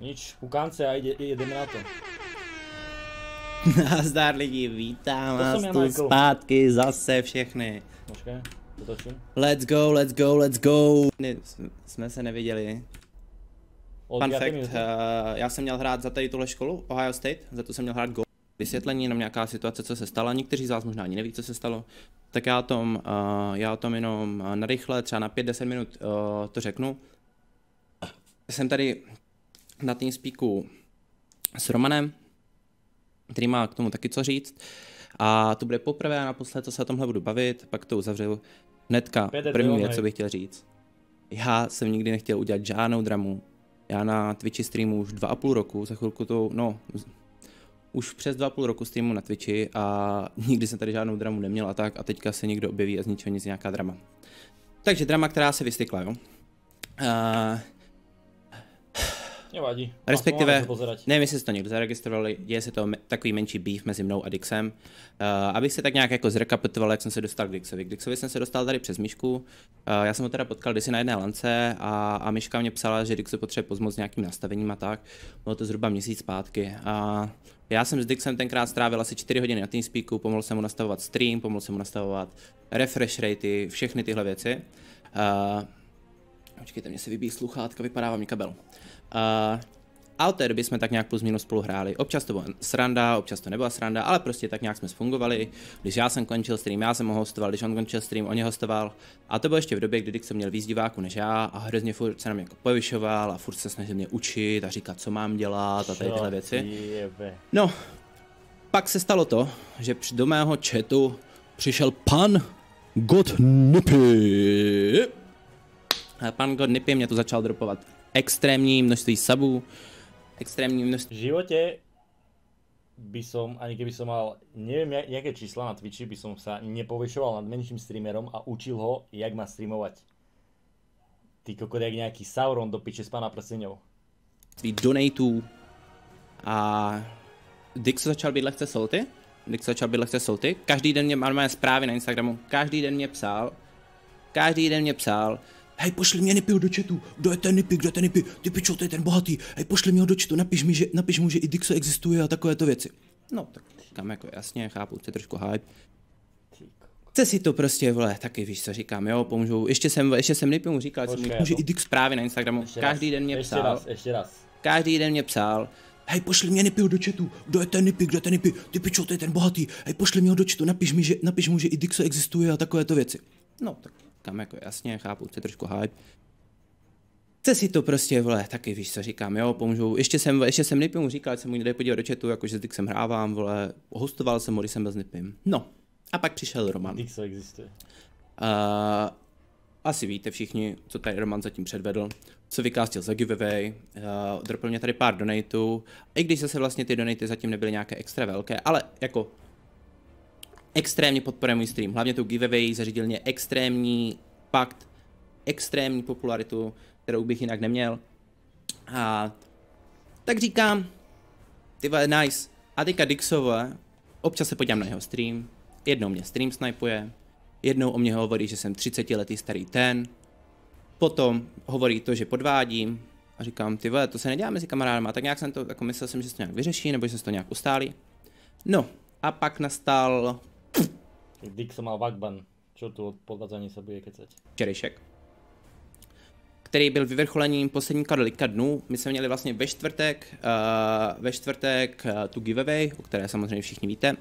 Nič, kukance a ide, ideme na to. Nazdar lidi, vítám To vás ja, tu Michael. zpátky zase všechny. Počkaj, dotočím. Let's go, let's go, let's go. Ne, jsme se neviděli. Od Fun fact, uh, já jsem měl hrát za tady tuhle školu, Ohio State, za to jsem měl hrát go. Vysvětlení, jenom nějaká situace, co se stala, někteří z vás možná ani neví, co se stalo, tak já o tom, uh, já o tom jenom uh, narychle, třeba na 5-10 minut uh, to řeknu. Jsem tady na TeamSpeaku s Romanem, který má k tomu taky co říct. A to bude poprvé a naposled, co se o tomhle budu bavit, pak to uzavřu hnedka. První věc, co bych chtěl říct. Já jsem nikdy nechtěl udělat žádnou dramu. Já na Twitchi streamu už dva a půl roku, za chvilku to, no, už přes dva a půl roku streamu na Twitchi a nikdy jsem tady žádnou dramu neměl a tak a teďka se někdo objeví a z ničeho nic nějaká drama. Takže drama, která se vystykla, jo. Uh, Nevadí. Respektive, nevím, jestli jste to někdo zaregistrovali, děje se to takový menší beef mezi mnou a Dixem. Uh, abych se tak nějak jako zrekapituloval, jak jsem se dostal k Dixovi. K Dixovi jsem se dostal tady přes Myšku, uh, já jsem ho teda potkal kdysi na jedné lance a, a Myška mě psala, že Dixu potřebuje pomoct s nějakým nastavením a tak. Bylo to zhruba měsíc zpátky. A já jsem s Dixem tenkrát strávil asi 4 hodiny na TeamSpeaku, pomohl jsem mu nastavovat stream, pomohl jsem mu nastavovat refresh ratey, všechny tyhle věci. Uh, Počkejte, mě se vybíjí sluchátka, vypadává mi kabel. Uh, a od té doby jsme tak nějak plus minus spolu hráli. Občas to byla sranda, občas to nebyla sranda, ale prostě tak nějak jsme fungovali. Když já jsem končil stream, já jsem ho hostoval, když on končil stream, on je hostoval. A to bylo ještě v době, kdy Dix měl víc diváků než já a hrozně furt se nám jako povyšoval a furt se snažil mě učit a říkat, co mám dělat a tady tyhle věci. No, pak se stalo to, že do mého chatu přišel pan God Nippy. A pan God mě tu začal dropovat extrémní množství sabů, extrémní množství... V živote by som, ani keby som mal, neviem, ja- nejaké čísla na Twitchi, by som sa nepovyšoval nad menším streamerom a učil ho, jak má streamovať. Ty kokot, jak nejaký Sauron do piče s pána prsteňov. donatů a Dix začal být lehce salty. Dix začal být lehce salty. Každý den mě má mé zprávy na Instagramu, každý den mě psal, každý den mě psal, hej, pošli mě Nippyho do chatu, kdo je ten Nippy, kdo je ten Nippy, ty pičo, to je ten bohatý, hej, pošli mě ho do chatu, napiš, mi, že, napiš mu, že i Dixo existuje a takovéto věci. No, tak říkám jako jasně, chápu, to je trošku hype. Chce si to prostě, vole, taky víš, co říkám, jo, pomůžu. Ještě jsem, ještě jsem Nippymu říkal, že Počkej, může to- i Dix zprávy na Instagramu, Ešte každý raz, den mě psal. raz, ešte raz. Každý den mě psal, hej, pošli mě Nippyho do chatu, kdo je ten Nippy, kdo je ten Nippy, ty pičo, to je ten bohatý, hej, pošli mě ho do chatu, napiš, mi, že, napiš mu, že i Dixo existuje a takovéto věci. No, tak kam jako jasně, chápu, to je trošku hype. Chce si to prostě, vole, taky víš, co říkám, jo, pomůžu. Ještě jsem, ještě jsem Nippymu říkal, že jsem mu někde podíval do chatu, jakože s Dixem hrávám, vole, hostoval jsem ho, když jsem byl s Nippym. No, a pak přišel Roman. Dixo existuje. Uh, asi víte všichni, co tady Roman zatím předvedl, co vykástil za giveaway, uh, dropl mě tady pár donatů, i když zase vlastně ty donaty zatím nebyly nějaké extra velké, ale jako extrémně podporuje můj stream, hlavně tu giveaway zařídil mě extrémní fakt, extrémní popularitu, kterou bych jinak neměl. A tak říkám, ty nice. A teďka Dixové, občas se podívám na jeho stream, jednou mě stream snipuje, jednou o mě hovorí, že jsem 30 letý starý ten, potom hovorí to, že podvádím a říkám, ty vole, to se nedělá mezi kamarádama, tak nějak jsem to, jako myslel jsem, že se to nějak vyřeší, nebo že se to nějak ustálí. No, a pak nastal Tak Dixo mal vakban. Čo tu od podvádzaní sa bude kecať? včerejšek, který byl vyvrcholením poslední kadlika dnů. My jsme měli vlastně ve čtvrtek, uh, ve čtvrtek uh, tu giveaway, o které samozřejmě všichni víte.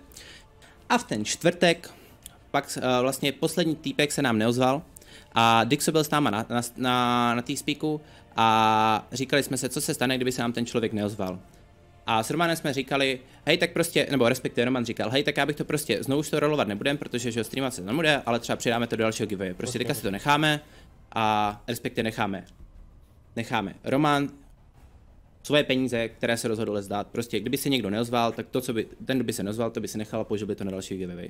A v ten čtvrtek pak uh, vlastně poslední týpek se nám neozval a Dixo byl s náma na, na, na, na speaku a říkali jsme se, co se stane, kdyby se nám ten člověk neozval. A s Romanem jsme říkali, hej, tak prostě, nebo respektive Roman říkal, hej, tak já bych to prostě, znovu už to rolovat nebudem, protože že jo, streamovat se nebude, ale třeba přidáme to do dalšího giveaway. Prostě Ok. teďka si to necháme a respektive necháme. Necháme. Roman svoje peníze, které se rozhodl zdát. Prostě, kdyby se někdo neozval, tak to, co by, ten, kdo by se neozval, to by si nechal a použil by to na další giveaway.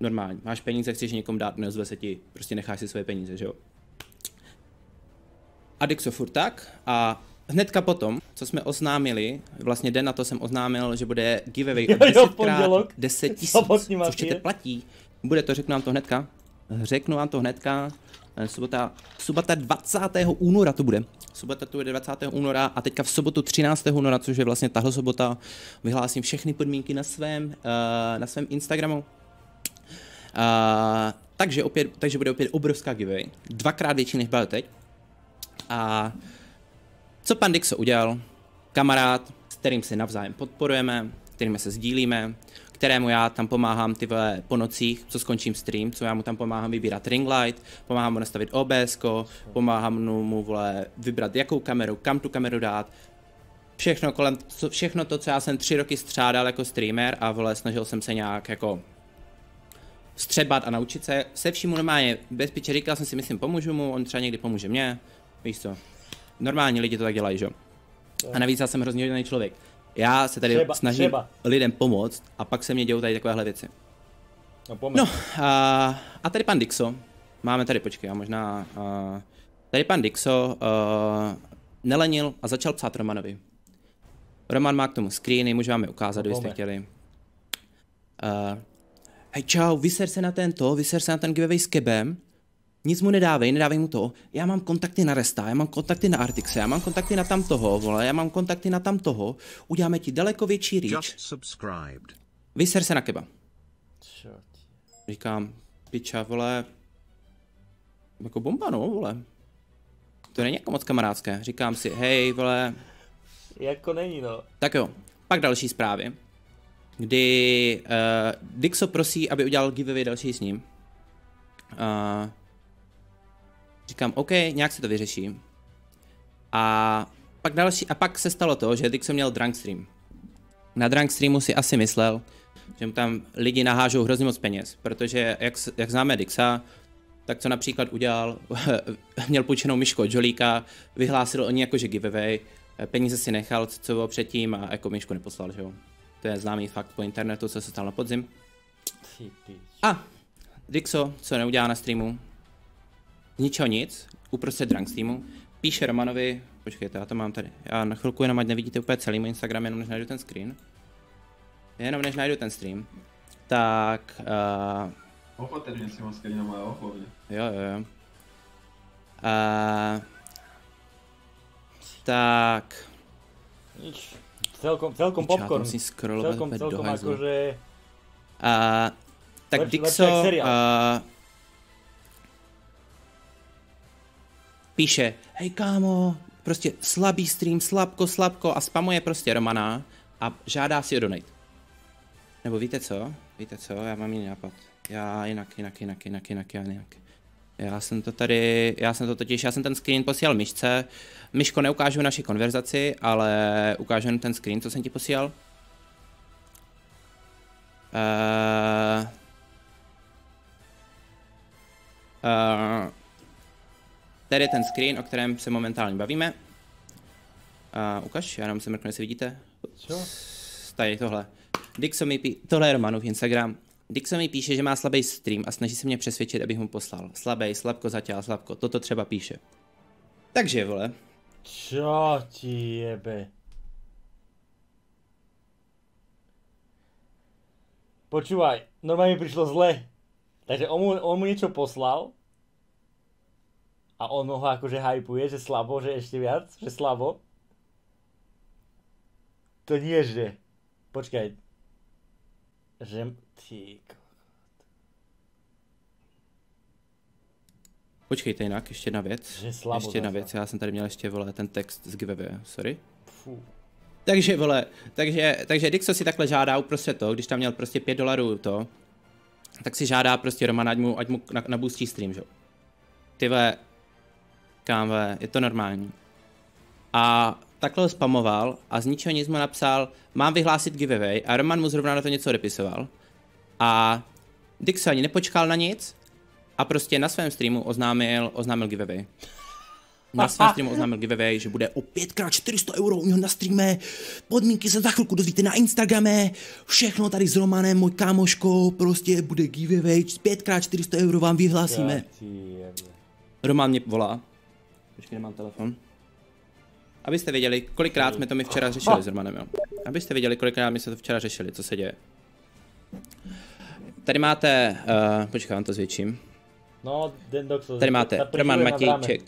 Normálně. Máš peníze, chceš někomu dát, neozve se ti, prostě necháš si svoje peníze, že jo? A Dixo furt tak a hnedka potom, co jsme oznámili, vlastně den na to jsem oznámil, že bude giveaway o Jo, 10 pondělok. 10 tisíc, což přece platí. Bude to, řeknu vám to hnedka. Řeknu vám to hnedka. Eh, Sobota, sobota 20. února to bude. Sobota to bude 20. února a teďka v sobotu 13. února, což je vlastně tahle sobota, vyhlásím všechny podmínky na svém, uh, na svém Instagramu. Uh, takže, opět, takže bude opět obrovská giveaway. Dvakrát větší než byla teď. A co pan Dixo udělal? Kamarád, s kterým se navzájem podporujeme, kterými se sdílíme, kterému já tam pomáhám ty vole po nocích, co skončím stream, co já mu tam pomáhám vybírat ring light, pomáhám mu nastavit OBS, pomáhám mu, vole vybrat jakou kameru, kam tu kameru dát, všechno kolem, všechno to, co já jsem tři roky střádal jako streamer a vole snažil jsem se nějak jako střebat a naučit se, se vším normálně, bez piče říkal jsem si, myslím, pomůžu mu, on třeba někdy pomůže mě, víš co, normální lidi to tak dělají, že? A navíc já jsem hrozně hodný člověk. Já se tady Třeba, snažím třeba. lidem pomoct a pak se mě dějou tady takovéhle věci. No. No, a, a tady pan Dixo, máme tady, počkej, já možná, a, tady pan Dixo a, nelenil a začal psát Romanovi. Roman má k tomu screeny, můžu vám je ukázat, kdybyste Pome. chtěli. Uh, hej čau, vyser se na tento, vyser se na ten giveaway s kebem, nic mu nedávej, nedávej mu to. Já mám kontakty na Resta, já mám kontakty na Artixe, já mám kontakty na tam toho, vole, já mám kontakty na tam toho. Uděláme ti daleko větší reach. Just subscribed. Vyser se na keba. Říkám, piča, vole, jako bomba, no, vole. To není jako moc kamarádské. Říkám si, hej, vole, Jako není, no. tak jo. Pak další zprávy, kdy uh, Dixo prosí, aby udělal giveaway další s ním. Uh, říkám, OK, nějak se to vyřeší. A pak další, a pak se stalo to, že Dixo měl drunk stream. Na drunk streamu si asi myslel, že mu tam lidi nahážou hrozně moc peněz, protože jak, jak známe Dixa, tak co například udělal, měl půjčenou myšku od Jolíka, vyhlásil o ní jakože giveaway, peníze si nechal, co bylo předtím a jako myšku neposlal, že jo. To je známý fakt po internetu, co se stalo na podzim. A Dixo, co neudělá na streamu, z ničeho nic, uprostřed drunk streamu, píše Romanovi, počkejte, já to mám tady, já na chvilku jenom ať nevidíte úplně celý můj Instagram, jenom než najdu ten screen. Jenom než najdu ten stream, tak, uh, Opatrne si ho na moje ochovne. jo, jo, jo. Uh, tak, Nič. Celkom, celkom Piča, popcorn. musím scrollovat Celkom, celkom akože... Uh, tak Lepší- Dixo uh, píše, hej kámo, prostě slabý stream, slabko, slabko a spamuje prostě Romana a žádá si o donate. Nebo víte co? Víte co? Já mám jiný nápad. Já jinak, jinak, jinak, jinak, jinak, já jinak. Já jsem to tady, já jsem to totiž, já jsem ten screen posílal Myšce. Myško, neukážu naši konverzaci, ale ukážu ten screen, co jsem ti posílal. Uh, uh, tady je ten screen, o kterém se momentálně bavíme. Uh, ukaž, já jenom se mrknu, jestli vidíte. Čo? Tady tohle. Dixo mi pí... Tohle je Romanův Instagram. Dixo mi píše, že má slabý stream a snaží se mě přesvědčit, abych mu poslal. Slabý, slabko zatěl, slabko. Toto třeba píše. Takže, vole. Čo ti jebe? Počúvaj, normálne mi prišlo zle. Takže on mu, on mu niečo poslal a on ho akože hypuje, že slabo, že ešte viac, že slabo. To nie, že... Počkaj. Že... Ty... Počkejte jinak, ještě jedna věc. Že slabo ještě jedna zase. věc, já jsem tady měl ještě, vole, ten text z giveaway, sorry. Fú. Takže, vole, takže, takže Dixo si takhle žádá uprostřed to, když tam měl prostě 5 dolarů to, tak si žádá prostě Roman, ať mu, ať mu na- nabustí stream, že jo. Ty vole, kámve, je to normální. A takhle ho spamoval a z ničeho nic mu napsal, mám vyhlásit giveaway a Roman mu zrovna na to něco odepisoval. A Dixo ani nepočkal na nic a prostě na svém streamu oznámil, oznámil giveaway. Na svém streamu oznámil giveaway, že bude o 5x400 euro u něho na streame. Podmínky se za chvilku dozvíte na Instagrame. Všechno tady s Romanem, můj kámoško, prostě bude giveaway. 5x400 euro vám vyhlásíme. Roman mě volá. Počkej, nemám telefon. Abyste věděli, kolikrát jsme to my včera řešili s Romanem, jo. Abyste věděli, kolikrát my jsme to včera řešili, co se děje. Tady máte, uh, počkej, vám to zvětším. No, Den Doxo. Tady máte Roman Matějček.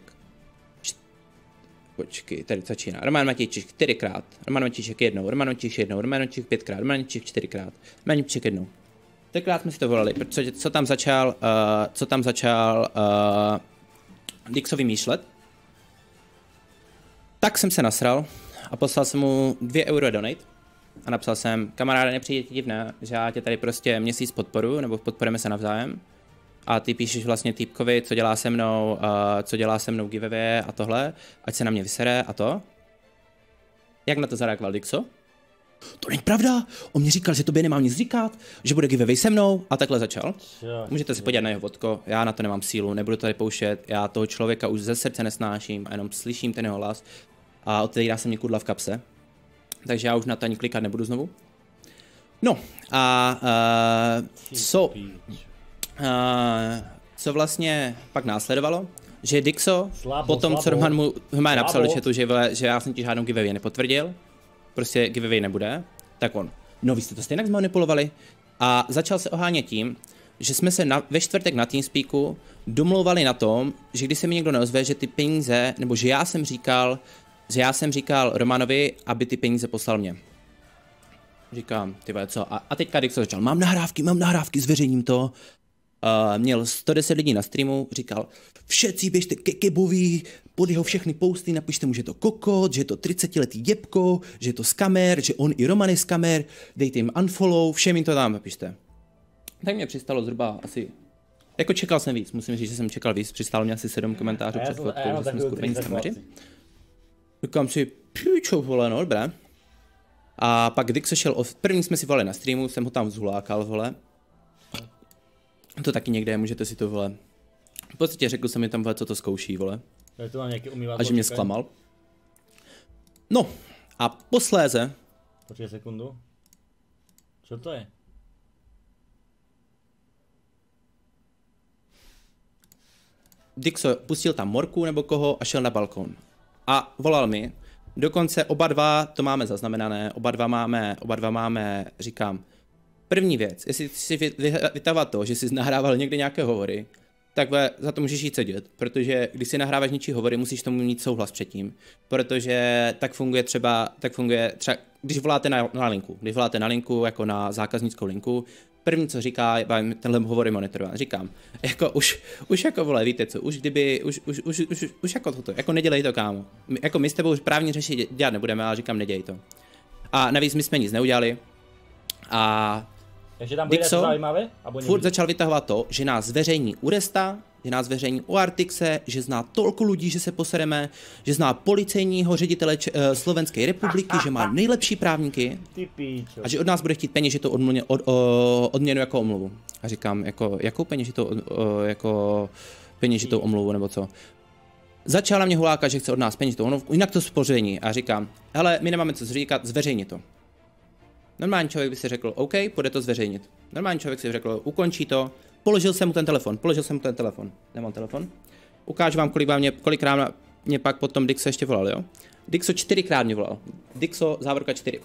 Počkej, tady začíná. Roman Matějček čtyřikrát, Roman Matějček jednou, Roman Matějček jednou, Roman Matějček pětkrát, Roman Matějček čtyřikrát, Roman Matějček jednou. Tenkrát jsme si to volali, protože co tam začal, uh, co tam začal uh, Dixo vymýšlet, tak jsem se nasral a poslal jsem mu 2 euro donate a napsal jsem, kamaráde, nepřijde ti divné, že já tě tady prostě měsíc podporu, nebo podporujeme se navzájem. A ty píšeš vlastně týpkovi, co dělá se mnou, uh, co dělá se mnou giveaway a tohle, ať se na mě vysere a to. Jak na to zareagoval Dixo? To není pravda, on mě říkal, že tobě nemám nic říkat, že bude giveaway se mnou a takhle začal. Čo? Můžete si podívat na jeho vodko, já na to nemám sílu, nebudu tady pouštět, já toho člověka už ze srdce nesnáším a jenom slyším ten jeho hlas a otevírá se mě kudla v kapse. Takže já už na to ani klikat nebudu znovu. No a uh, co, uh, co vlastně pak následovalo? Že Dixo, Slabo, potom co slabo. Roman mu Roman napsal do chatu, že, že já jsem ti žádnou giveaway nepotvrdil, prostě giveaway nebude, tak on, no vy jste to stejně zmanipulovali a začal se ohánět tím, že jsme se na, ve čtvrtek na Teamspeaku domlouvali na tom, že když se mi někdo neozve, že ty peníze, nebo že já jsem říkal, že já jsem říkal Romanovi, aby ty peníze poslal mě. Říkám, ty vole, co? A, a teďka Dixo začal, mám nahrávky, mám nahrávky, zveřejním to. Uh, měl 110 lidí na streamu, říkal, všetci běžte ke Kebovi, pod jeho všechny posty napište mu, že je to kokot, že je to 30 letý děbko, že je to skamer, že on i Roman je skamer, dejte jim unfollow, všem jim to tam napište. Tak mě přistalo zhruba asi jako čekal jsem víc, musím říct, že jsem čekal víc, přistálo mě asi 7 komentářů A já před fotkou, že jsem 30 skameři. Říkám si, pičo, vole, no dobré. A pak Dixo šel, o... první jsme si volali na streamu, jsem ho tam zhulákal, vole. To taky někde, je, můžete si to, vole. V podstatě řekl jsem mi tam, vole, co to zkouší, vole. Tu mám nejaké umývadlo. A že mě čakaj. zklamal. No, a posléze, Počkaj sekundu. Čo to je? Dixo pustil tam Morku nebo koho a šel na balkon. A volal mi. Dokonce oba dva to máme zaznamenané, oba dva máme, oba dva máme, říkám, první věc, jestli si vy- vy- vytahovat to, že jsi nahrával někde nějaké hovory, tak za to můžeš jít sedět, protože když si nahráváš něčí hovory, musíš tomu mít souhlas předtím, protože tak funguje třeba, tak funguje třeba, když voláte na, na linku, když voláte na linku jako na zákaznickou linku, první, co říká, tenhle hovor je monitorován, říkám, jako už, už jako vole, víte co, už kdyby, už, už, už, už, už jako toto, jako nedělej to, kámo. My, jako my s tebou právní řešit dělat nebudeme, ale říkám, nedělej to. A navíc my jsme nic neudělali a Ešte tam bude Dixo? Abo furt začal vytahovat to, že nás zveřejní u Resta, že nás zveřejní u Artixe, že zná tolko lidí, že se posereme, že zná policejního ředitele Č- eh, Slovenské republiky, že má nejlepší právníky a že od nás bude chtít peněžitou odměnu, od, o, odměnu jako omluvu. A říkám, jako, jakou peněžitou, jako peněžitou omluvu nebo co? Začala mě hulákat, že chce od nás peněžitou omluvu, jinak to spoření. A říkám, hele, my nemáme co říkat, zveřejni to. Normální člověk by si řekl, OK, půjde to zveřejnit. Normální člověk si řekl, ukončí to, položil jsem mu ten telefon, položil jsem mu ten telefon. Nemám telefon. Ukážu vám, kolik vám mě, kolikrát mě pak potom Dixo ještě volal, jo? Dixo čtyřikrát mě volal. Dixo, závorka čtyři.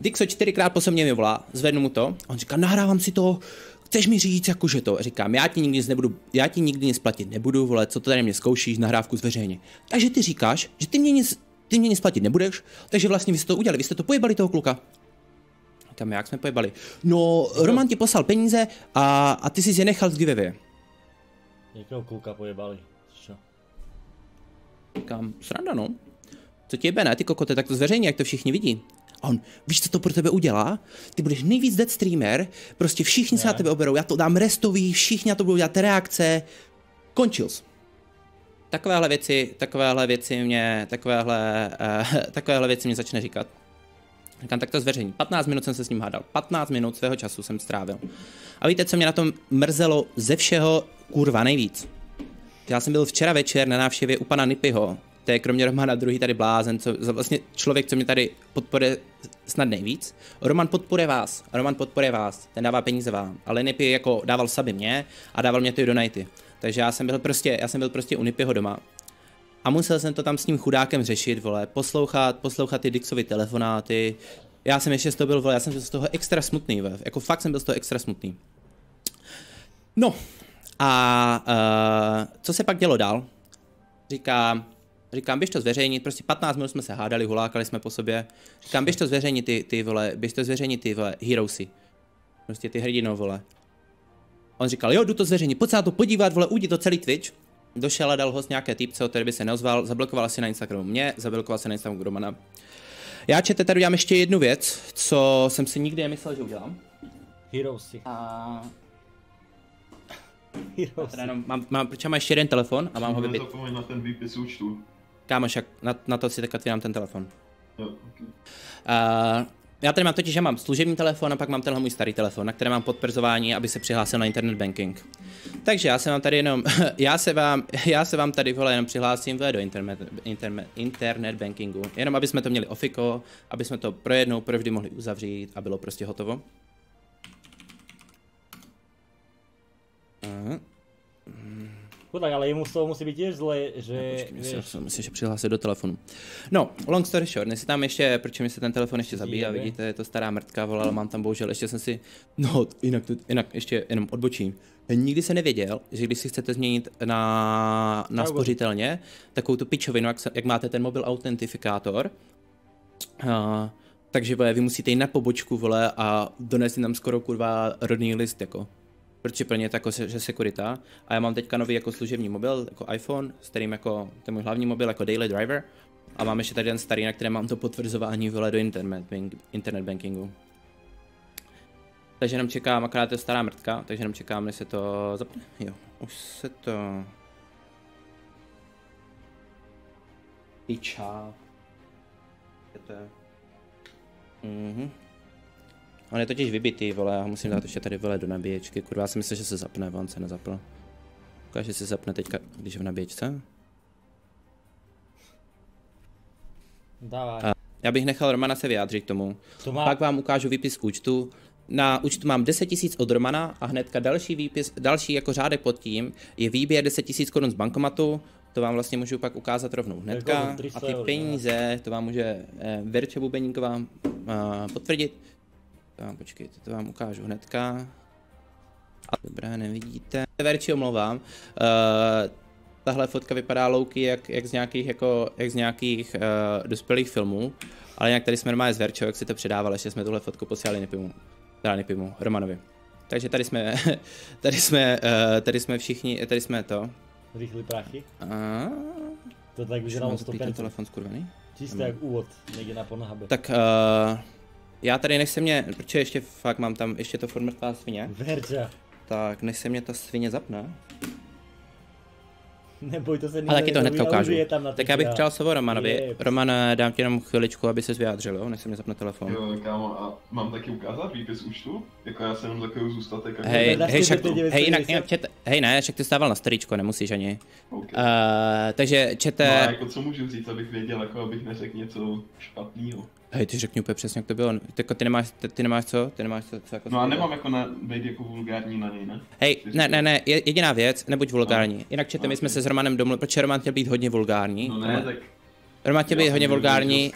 Dixo čtyřikrát po sobě mi volá, zvednu mu to, a on říká, nahrávám si to, chceš mi říct, jakože to, říkám, já ti nikdy nic nebudu, já ti nikdy nic platit nebudu, vole, co to tady mě zkoušíš, nahrávku zveřejně. Takže ty říkáš, že ty mě nic, ty mě nic platit nebudeš, takže vlastně vy jste to udělali, vy jste to pojebali toho kluka. Říkám, jak jsme pojebali? No, Roman ti poslal peníze a, a ty jsi je nechal z giveaway. Jakého kluka pojebali? Čo? Říkám, sranda no. Co ti jebe, ne, ty kokote, tak to zveřejně, jak to všichni vidí. A on, víš, co to pro tebe udělá? Ty budeš nejvíc dead streamer, prostě všichni se Ne. na tebe oberou, já to dám restový, všichni na to budou dělat reakce. Končil jsi. Takovéhle věci, takovéhle věci mě, takovéhle, uh, takovéhle věci mě začne říkat. Říkám, tak to zveřejní. 15 minut jsem se s ním hádal. 15 minut svého času jsem strávil. A víte, co mě na tom mrzelo ze všeho kurva nejvíc? Já jsem byl včera večer na návštěvě u pana Nipyho. To je kromě Romana druhý tady blázen, co, vlastně člověk, co mě tady podporuje snad nejvíc. Roman podporuje vás, Roman podporuje vás, ten dává peníze vám, ale Nipy jako dával saby mě a dával mě ty donaty. Takže já jsem byl prostě, já jsem byl prostě u Nipyho doma. A musel jsem to tam s tím chudákem řešit, vole, poslouchat, poslouchat ty Dixovy telefonáty. Já jsem ještě z toho byl, vole, já jsem byl z toho extra smutný, vole, jako fakt jsem byl z toho extra smutný. No, A uh, co se pak dělo dál? Říká, říkám, běž to zveřejnit, prostě 15 minut jsme se hádali, hulákali jsme po sobě. Říkám, běž to zveřejnit ty, ty vole, běž to zveřejnit ty vole, heroesy. Prostě ty hrdino, vole. On říkal, jo, jdu to zveřejnit, pojď se na to podívat, vole, udí to celý Twitch. Došel a dal host nějaké typce, který by se neozval, zablokoval si na Instagramu mě, zablokoval se na Instagramu Romana. Já čete tady udělám ještě jednu věc, co jsem si nikdy nemyslel, že udělám. Heroesy. A Heroesy. jenom, mám, mám, protože mám ještě jeden telefon a mám ho vybit. Nezapomeň na ten výpis účtu. Kámoš, jak na, na to si tak otvírám ten telefon. Jo, okay. Uh, já tady mám totiž, že mám služební telefon a pak mám tenhle můj starý telefon, na kterém mám podperzování, aby se přihlásil na internet banking. Takže já se vám tady jenom, já se vám, já se vám tady vole jenom přihlásím do internet, internet, internet bankingu. Jenom aby jsme to měli ofiko, aby jsme to pro jednou provždy mohli uzavřít a bylo prostě hotovo. Uh, Chudák, ale jemu z toho musí být tiež zle, že... Počkej, já vieš, musím ještě přihlásit do telefonu. No, long story short, si tam ještě, proč mi se ten telefon ještě zabíjí a Jebe. vidíte, je to stará mrtka, volala, mám tam bohužel, ještě jsem si, no, jinak, jinak ještě jenom odbočím. Nikdy se nevěděl, že když si chcete změnit na, na spořitelně, takovou tu pičovinu, jak, se- jak máte ten mobil autentifikátor, a, takže vole, vy musíte jít na pobočku, vole, a donést tam skoro kurva rodný list, jako. Protože pro ně je to jako, že sekurita. A já mám teďka nový jako služební mobil, jako iPhone, s kterým jako, to je můj hlavní mobil, jako daily driver. A mám ještě tady ten starý, na kterém mám to potvrzování, vole, do internet, bank, internet bankingu. Takže jenom čekám, akorát je stará mrtka, takže jenom čekám, než se to zapne. Jo, už se to... Piča. Je to... Mhm. On je totiž vybitý, vole, já ho musím dát ještě tady, vole, do nabíječky. Kurva, já si myslím, že se zapne, on se nezapl. Ukáže, že se zapne teďka, když je v nabíječce. Dávaj. A- Já bych nechal Romana se vyjádřit k tomu. To má... Pak vám ukážu výpis účtu. Na účtu mám 10 000 od Romana a hnedka další výpis, další jako řádek pod tím je výběr 10 000 korun z bankomatu. To vám vlastně můžu pak ukázat rovnou hnedka. Jako 300 A ty peníze, to vám může eh, Verče Bubeníková eh, potvrdit. Vám počkejte, to vám ukážu hnedka. Dobré, nevidíte. Verči omlouvám. Uh, tahle fotka vypadá louky jak, jak z nějakých, jako, jak z nějakých uh, dospělých filmů. Ale jinak tady jsme normálně z Verčo, jak si to předával, ještě jsme tuhle fotku posílali Nipimu. Teda Nipimu, Romanovi. Takže tady jsme, tady jsme, uh, tady jsme všichni, tady jsme to. Rýchly prachy. A... To tak Už ten 100%. telefon skurvený. Čisté jak úvod někde na Pornhube. Tak uh, já tady než se mě, protože ještě fakt mám tam ještě to furt mrtvá svině, Verča. tak než se mě ta svině zapne, Neboj, to se ale taky to hnedka ukážu. tam na Tak já bych přál slovo Romanovi. Je. Roman, eh, dám ti jenom chviličku, aby se vyjádřil, jo, než se mě zapne telefon. Jo, kámo, a mám taky ukázat výpis účtu? Jako já jsem jenom takový zůstatek. Jako Hej, hej, však, ty 990? hej, jinak, jinak čete, hej, ne, však ty stával na storíčko, nemusíš ani. Okay. Uh, takže No čete, jako co můžu říct, abych věděl, jako abych neřekl něco špatného. Hej, ty řekni úplně přesně, jak to bylo. Ty, jako, ty, nemáš, ty, ty nemáš co? Ty nemáš co, co jako No a nemám jako na, být jako vulgární na něj, ne? Hej, ne, ne, ne, je- jediná věc, nebuď vulgární. Jinak čete, my jsme se s Romanem domluvili, protože Roman chtěl být hodně vulgární. No ne, tak... Roman chtěl být hodně vulgární.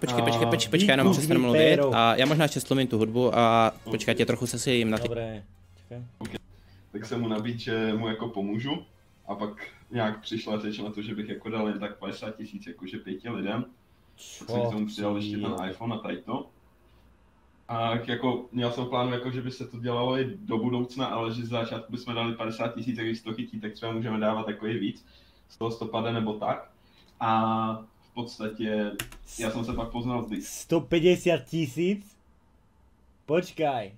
Počkej, počkej, počkej, počkej, jenom přestanu mluvit. A já možná ještě slumím tu hudbu a počkej, tě trochu se si jim na ty. Dobré. Tak jsem mu nabít, že mu jako pomůžu. A pak nějak přišla řeč na to, že bych jako dal jen tak 50 tisíc, jakože pěti lidem. Tak jsem k tomu přidal ještě ten iPhone a tady to. A jako, měl jsem v plánu, jako, že by se to dělalo i do budoucna, ale že z začátku bychom dali 50 tisíc, když to chytí, tak třeba můžeme dávat takový víc z toho stopada nebo tak. A v podstatě, já jsem se pak poznal s Dix. 150 tisíc? Počkaj.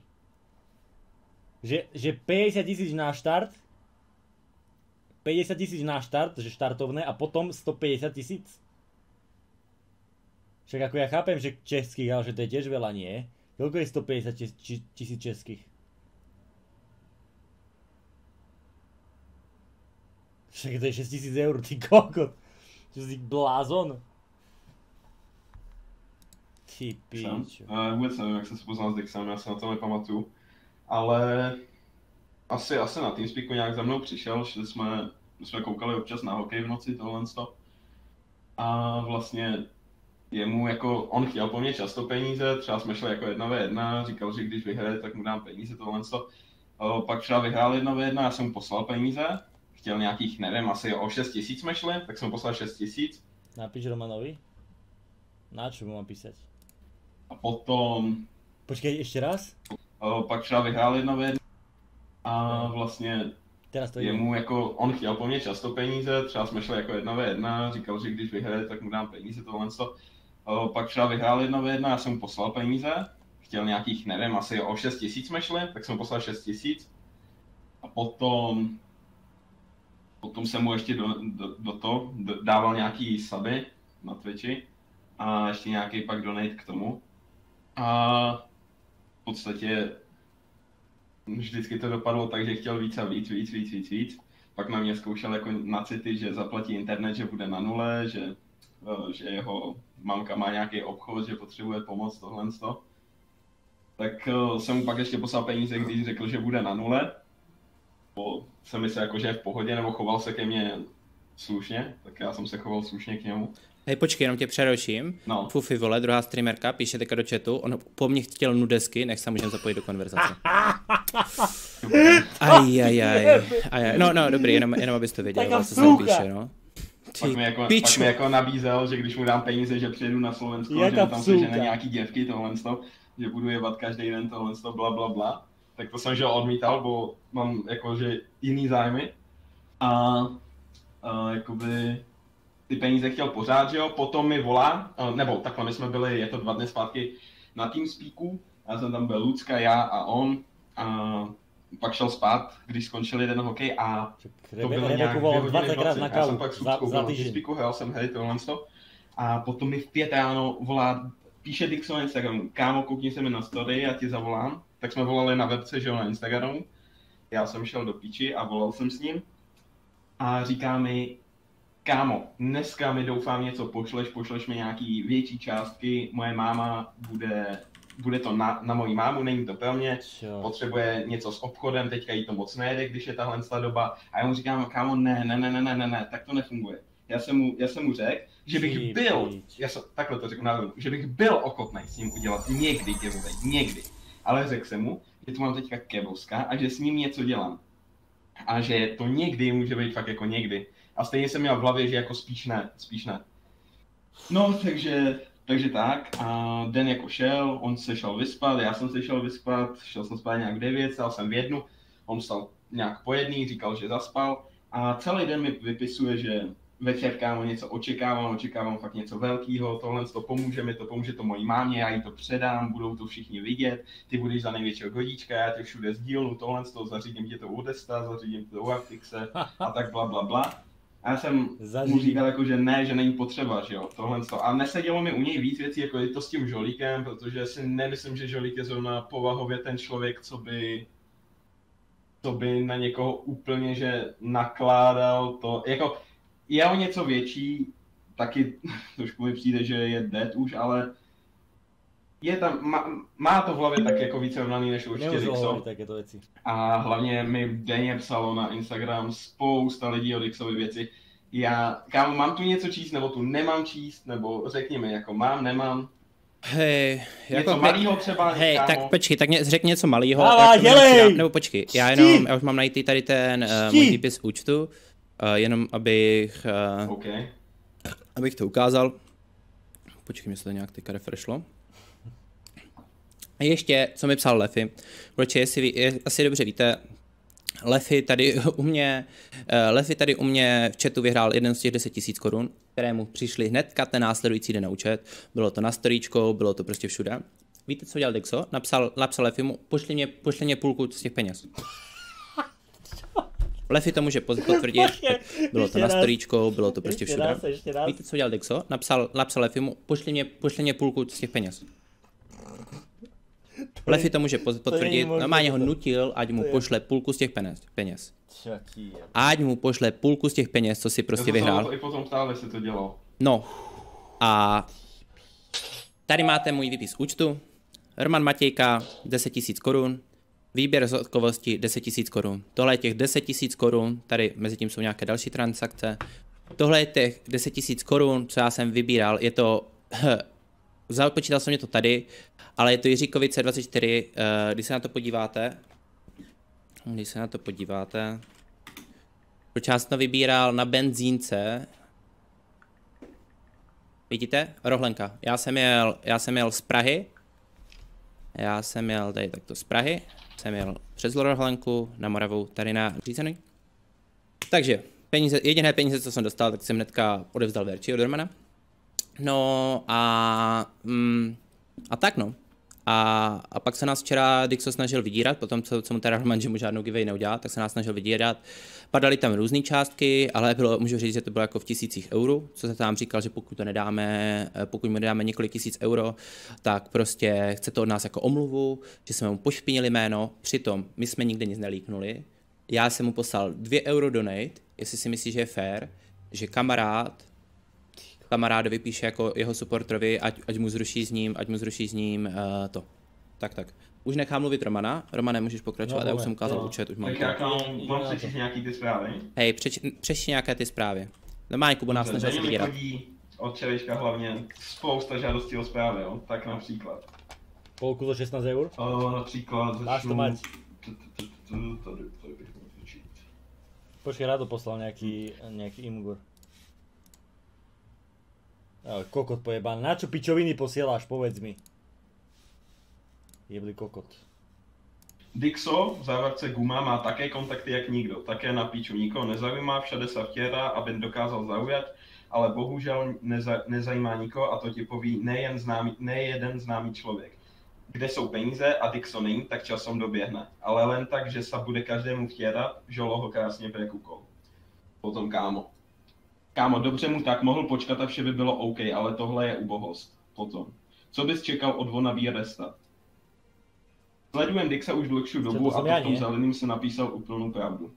Že, že 50 tisíc na štart? 50 tisíc na štart, že štartovné a potom 150 tisíc? Však ako ja chápem, že českých, ale že to je tiež veľa, nie? Koľko je 150 tis- či- tisíc českých? Však to je 6 tisíc eur, ty kokot. Čo si blázon? Ty píčo. A vůbec nevím, jak jsem se poznal s Dixem, já se na to nepamatuju. Ale asi, asi na Teamspeaku nějak za mnou přišel, že jsme, jsme koukali občas na hokej v noci, tohle to. A vlastně jemu jako, on chtěl po mně často peníze, třeba jsme šli jako jedna ve jedna, říkal, že když vyhraje, tak mu dám peníze, tohle to. Pak třeba vyhrál jedna v jedna, já jsem mu poslal peníze, chtěl nějakých, nevím, asi o 6 tisíc jsme šli, tak jsem mu poslal 6 tisíc. Napíš Romanovi? Na čo mu mám písať? A potom, Počkej, ešte raz? pak třeba vyhrál jedna v jedna a vlastně Teraz to jemu jako, on chtěl po mně často peníze, třeba jsme šli jako jedna v jedna, říkal, že když vyhraje, tak mu dám peníze, tohle to. Uh, pak třeba vyhrál jedna v jedna, já jsem mu poslal peníze, chtěl nějakých, nevím, asi o 6 tisíc jsme šli, tak jsem mu poslal 6 tisíc. A potom, potom jsem mu ještě do, do, do to do, dával nějaký suby na Twitchi a ještě nějaký pak donate k tomu. A v podstatě vždycky to dopadlo tak, že chtěl víc a víc, víc, víc, víc, víc. Pak na mě zkoušel jako na city, že zaplatí internet, že bude na nule, že, že jeho mamka má nějaký obchod, že potřebuje pomoc, tohle to. Tak eh, jsem mu pak ještě poslal peníze, když řekl, že bude na nule. Bo jsem myslel jako, že je v pohodě, nebo choval se ke mně slušně, tak já jsem se choval slušně k němu. Hej, počkej, jenom tě přeruším. No. Fufi, vole, druhá streamerka, píše teďka do chatu, on po mně chtěl nudesky, nech se můžeme zapojit do konverzace. Aj, aj, aj, aj, aj. No, no, dobrý, jenom, jenom abys to věděl, co se píše, no. Pak mi, jako, pak pičo. mi jako nabízel, že když mu dám peníze, že přijedu na Slovensko, Jaká že tam se žene nějaký děvky, tohle to, že budu jebat každý den tohle to, bla bla bla. Tak to jsem že odmítal, bo mám jakože jiný zájmy. A, a jakoby ty peníze chtěl pořád, že jo, potom mi volá, nebo takhle my jsme byli, je to dva dny zpátky, na Teamspeaku, já jsem tam byl Lucka, já a on, a pak šel spát, když skončil jeden hokej a to bylo nějak dvě hodiny v 20 krát noci. Já jsem pak s za, Luckou za byl na hrál jsem hej, tohle to. A potom mi v pět ráno volá, píše Dixon na Instagramu, kámo, koukni se mi na story, já ti zavolám. Tak jsme volali na webce, že jo, na Instagramu. Já jsem šel do píči a volal jsem s ním. A říká mi, kámo, dneska mi doufám něco pošleš, pošleš mi nějaký větší částky, moje máma bude, bude to na, na moji mámu, není to pro mě, Čo? potřebuje něco s obchodem, teďka jí to moc nejde, když je tahle ta doba. A já mu říkám, kámo, ne, ne, ne, ne, ne, ne, ne, tak to nefunguje. Já jsem mu, já jsem mu řekl, že bych Ty byl, já jsem, takhle to řeknu na rovinu, že bych byl ochotný s ním udělat někdy giveaway, někdy. Ale řekl jsem mu, že tu mám teďka kebovska a že s ním něco dělám. A že to někdy může být fakt jako někdy. A stejně jsem měl v hlavě, že jako spíš ne, spíš ne. No, takže, takže tak. A den jako šel, on se šel vyspat, já jsem se šel vyspat, šel jsem spát nějak v 9, stál jsem v jednu, on vstal nějak po jedný, říkal, že zaspal. A celý den mi vypisuje, že večer kámo něco očekávám, očekávám fakt něco velkého, tohle to pomůže mi, to pomůže to mojí mámě, já jí to předám, budou to všichni vidět, ty budeš za největšího godíčka, já tě všude sdílnu, tohle to, zařídím tě to u Desta, zařídím to u Artixe a tak bla bla bla. A já jsem mu Zařídím. říkal jako, že ne, že není potřeba, že jo, tohle to. A nesedělo mi u něj víc věcí, jako je to s tím žolíkem, protože si nemyslím, že žolík je zrovna povahově ten člověk, co by co by na někoho úplně, že nakládal to, jako je o něco větší, taky trošku mi přijde, že je dead už, ale je tam, má, má to v hlavě tak jako více rovnaný než určitě Dixo. hovoriť takéto veci. A hlavně mi denně psalo na Instagram spousta lidí o Dixovi věci. Já, kámo, mám tu něco číst, nebo tu nemám číst, nebo řekni mi, jako mám, nemám. Hej, Něco jako, malýho třeba, hej, kámo. tak počkej, tak ně, řekni něco malýho. Jako dělej! Nebo počkej, já jenom, já už mám najít tady ten uh, můj výpis účtu, uh, jenom abych, uh, OK. abych to ukázal. Počkej, mě se to nějak teďka refreshlo. A ještě, co mi psal Lefy, protože jestli asi dobře víte, Lefy tady u mě, uh, Lefy tady u mě v chatu vyhrál jeden z těch 10 tisíc korun, které mu přišly hnedka ten následující den na účet. Bylo to na storíčko, bylo to prostě všude. Víte, co dělal Dexo? Napsal, napsal Lefy mu, pošli mě, pošli mě půlku z těch peněz. Lefy to může potvrdit, bylo to na storíčko, bylo to prostě všude. Víte, co dělal Dexo? Napsal, napsal Lefy mu, pošli mě, pošli mě půlku z těch peněz. Lefy to může potvrdit, možné normálně ho nutil, ať mu To pošle půlku z těch peněz. peněz. Čo ti je? Ať mu pošle půlku z těch peněz, co si prostě se vyhrál. to i potom ptal, jestli to dělal. No. A tady máte můj výpis účtu. Roman Matějka, 10 000 korun. Výběr z hotovosti 10 000 korun. Tohle je těch 10 000 korun, tady mezi tím jsou nějaké další transakce. Tohle je těch 10 000 korun, co já jsem vybíral. Je to, započítal jsem mě to tady, ale je to Jiříkovice 24, eh, když se na to podíváte, Když se na to podíváte. Proč já to vybíral na benzínce. Vidíte? Rohlenka. Já jsem jel, já jsem jel z Prahy. Já jsem jel tady takto z Prahy. Jsem jel přes Rohlenku na Moravu, tady na řízený. Takže, peníze, jediné peníze, co jsem dostal, tak jsem hnedka odevzdal Verči od Romana. No a, mm, a tak no. A, a pak se nás včera Dixo snažil vydírat, potom co, co mu teda Roman, že mu žádnou giveaway neudělá, tak se nás snažil vydírat. Padaly tam různé částky, ale bylo, můžu říct, že to bylo jako v tisících euro, co se tam říkal, že pokud to nedáme, pokud mu nedáme několik tisíc euro, tak prostě chce to od nás jako omluvu, že jsme mu pošpinili jméno, přitom my jsme nikdy nic nelíknuli. Já jsem mu poslal 2 euro donate, jestli si myslí, že je fair, že kamarád kamarádovi píše jako jeho supportrovi, ať, ať mu zruší s ním, ať mu zruší s ním uh, to. Tak, tak. Už nechám mluvit Romana. Romane, můžeš pokračovat, no, já už jsem ukázal no. účet, už mám Tak jak mám, mám přečíst nějaký ty zprávy? Hej, přeč, přečti nějaké ty zprávy. Normálně Kubo nás snažil se vydírat. od čeliška hlavně spousta žádostí o zprávy, jo? Tak například. Polku za 16 eur? O, například Máš to tady bych mohl Počkej, Rado poslal nějaký, nějaký Imgur. Kokot pojebaný. Na čo pičoviny posieláš, povedz mi. Jebli kokot. Dixo v závorce Guma má také kontakty jak nikdo, také na píču nikoho nezajímá, všade se vtěrá, aby dokázal zaujat, ale bohužel neza, nezajímá nikoho a to ti poví nejen známý, nejeden známý člověk. Kde jsou peníze a Dixo není, tak časom doběhne. Ale len tak, že se bude každému vtěrat, žolo ho krásně prekukol. Potom kámo. Kámo, dobře mu tak, mohl počkat a vše by bylo OK, ale tohle je ubohost. Potom. Co bys čekal od Vonaví Resta? Sledujem Dixa už dlouhší dobu a to v tom zeleným se napísal úplnou pravdu.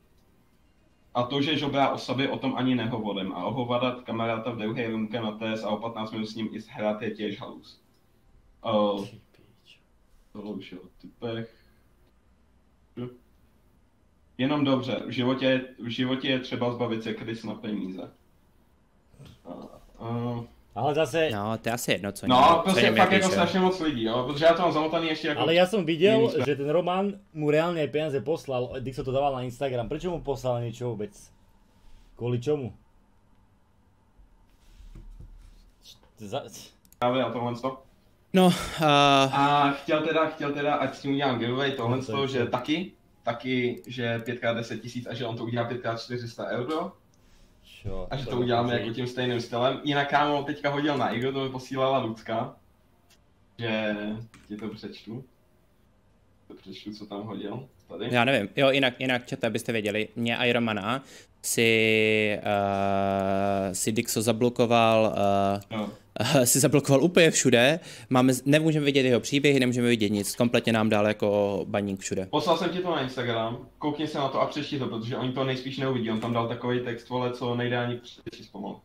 A to, že žobrá o sobě, o tom ani nehovorím. A ohovadat kamaráta v druhé růmke na TS a o 15 minut s ním i hrát je těž halus. Uh, tohle už je o typech. Jenom dobře, v životě, v životě je třeba zbavit se krys na peníze. Uh, ale zase... No, to je asi jedno, co No, prostě fakt jako strašně moc lidí, jo, protože já to mám zamotaný ještě jako... Ale já jsem viděl, že ten Roman mu reálně peníze poslal, když se to dával na Instagram. Proč mu poslal niečo vůbec? Kvůli čemu? Za... Právě a tohle to. No, uh... A chtěl teda, chtěl teda, ať s tím udělám giveaway, tohle no, to, že taky, taky, že 5x10 tisíc a že on to udělá 5x400 euro. Čo, a že to, to uděláme jako tím stejným stylem. Jinak kámo teďka hodil na Igo, to by posílala Lucka. Že ti to přečtu. To přečtu, co tam hodil. Tady. Já nevím, jo, jinak, jinak čete, abyste věděli, mě a Romana si, uh, si Dixo zablokoval uh, no si zablokoval úplně všude, máme, nemůžeme vidět jeho příběhy, nemůžeme vidět nic, kompletně nám dal jako baník všude. Poslal jsem ti to na Instagram, koukni se na to a přečti to, protože oni to nejspíš neuvidí, on tam dal takový text, vole, co nejde ani přečíst pomalu.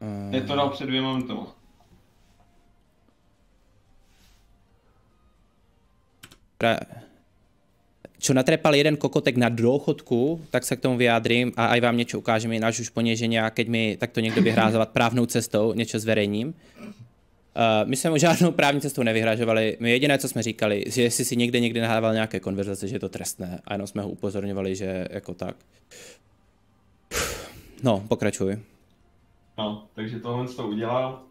Uh... Je to dal před dvěma minutami. Čo natrepal jeden kokotek na dôchodku, tak sa k tomu vyjádrim a aj vám niečo ukážem, ináč už ponieženia, keď mi takto niekto vyhrázovať právnou cestou, niečo zverejním. Uh, my jsme mu žádnou právní cestou nevyhražovali. My jediné, co jsme říkali, že jestli si někde někdy nahával nějaké konverzace, že je to trestné. A jenom jsme ho upozorňovali, že jako tak. No, pokračuj. No, takže tohle to udělal.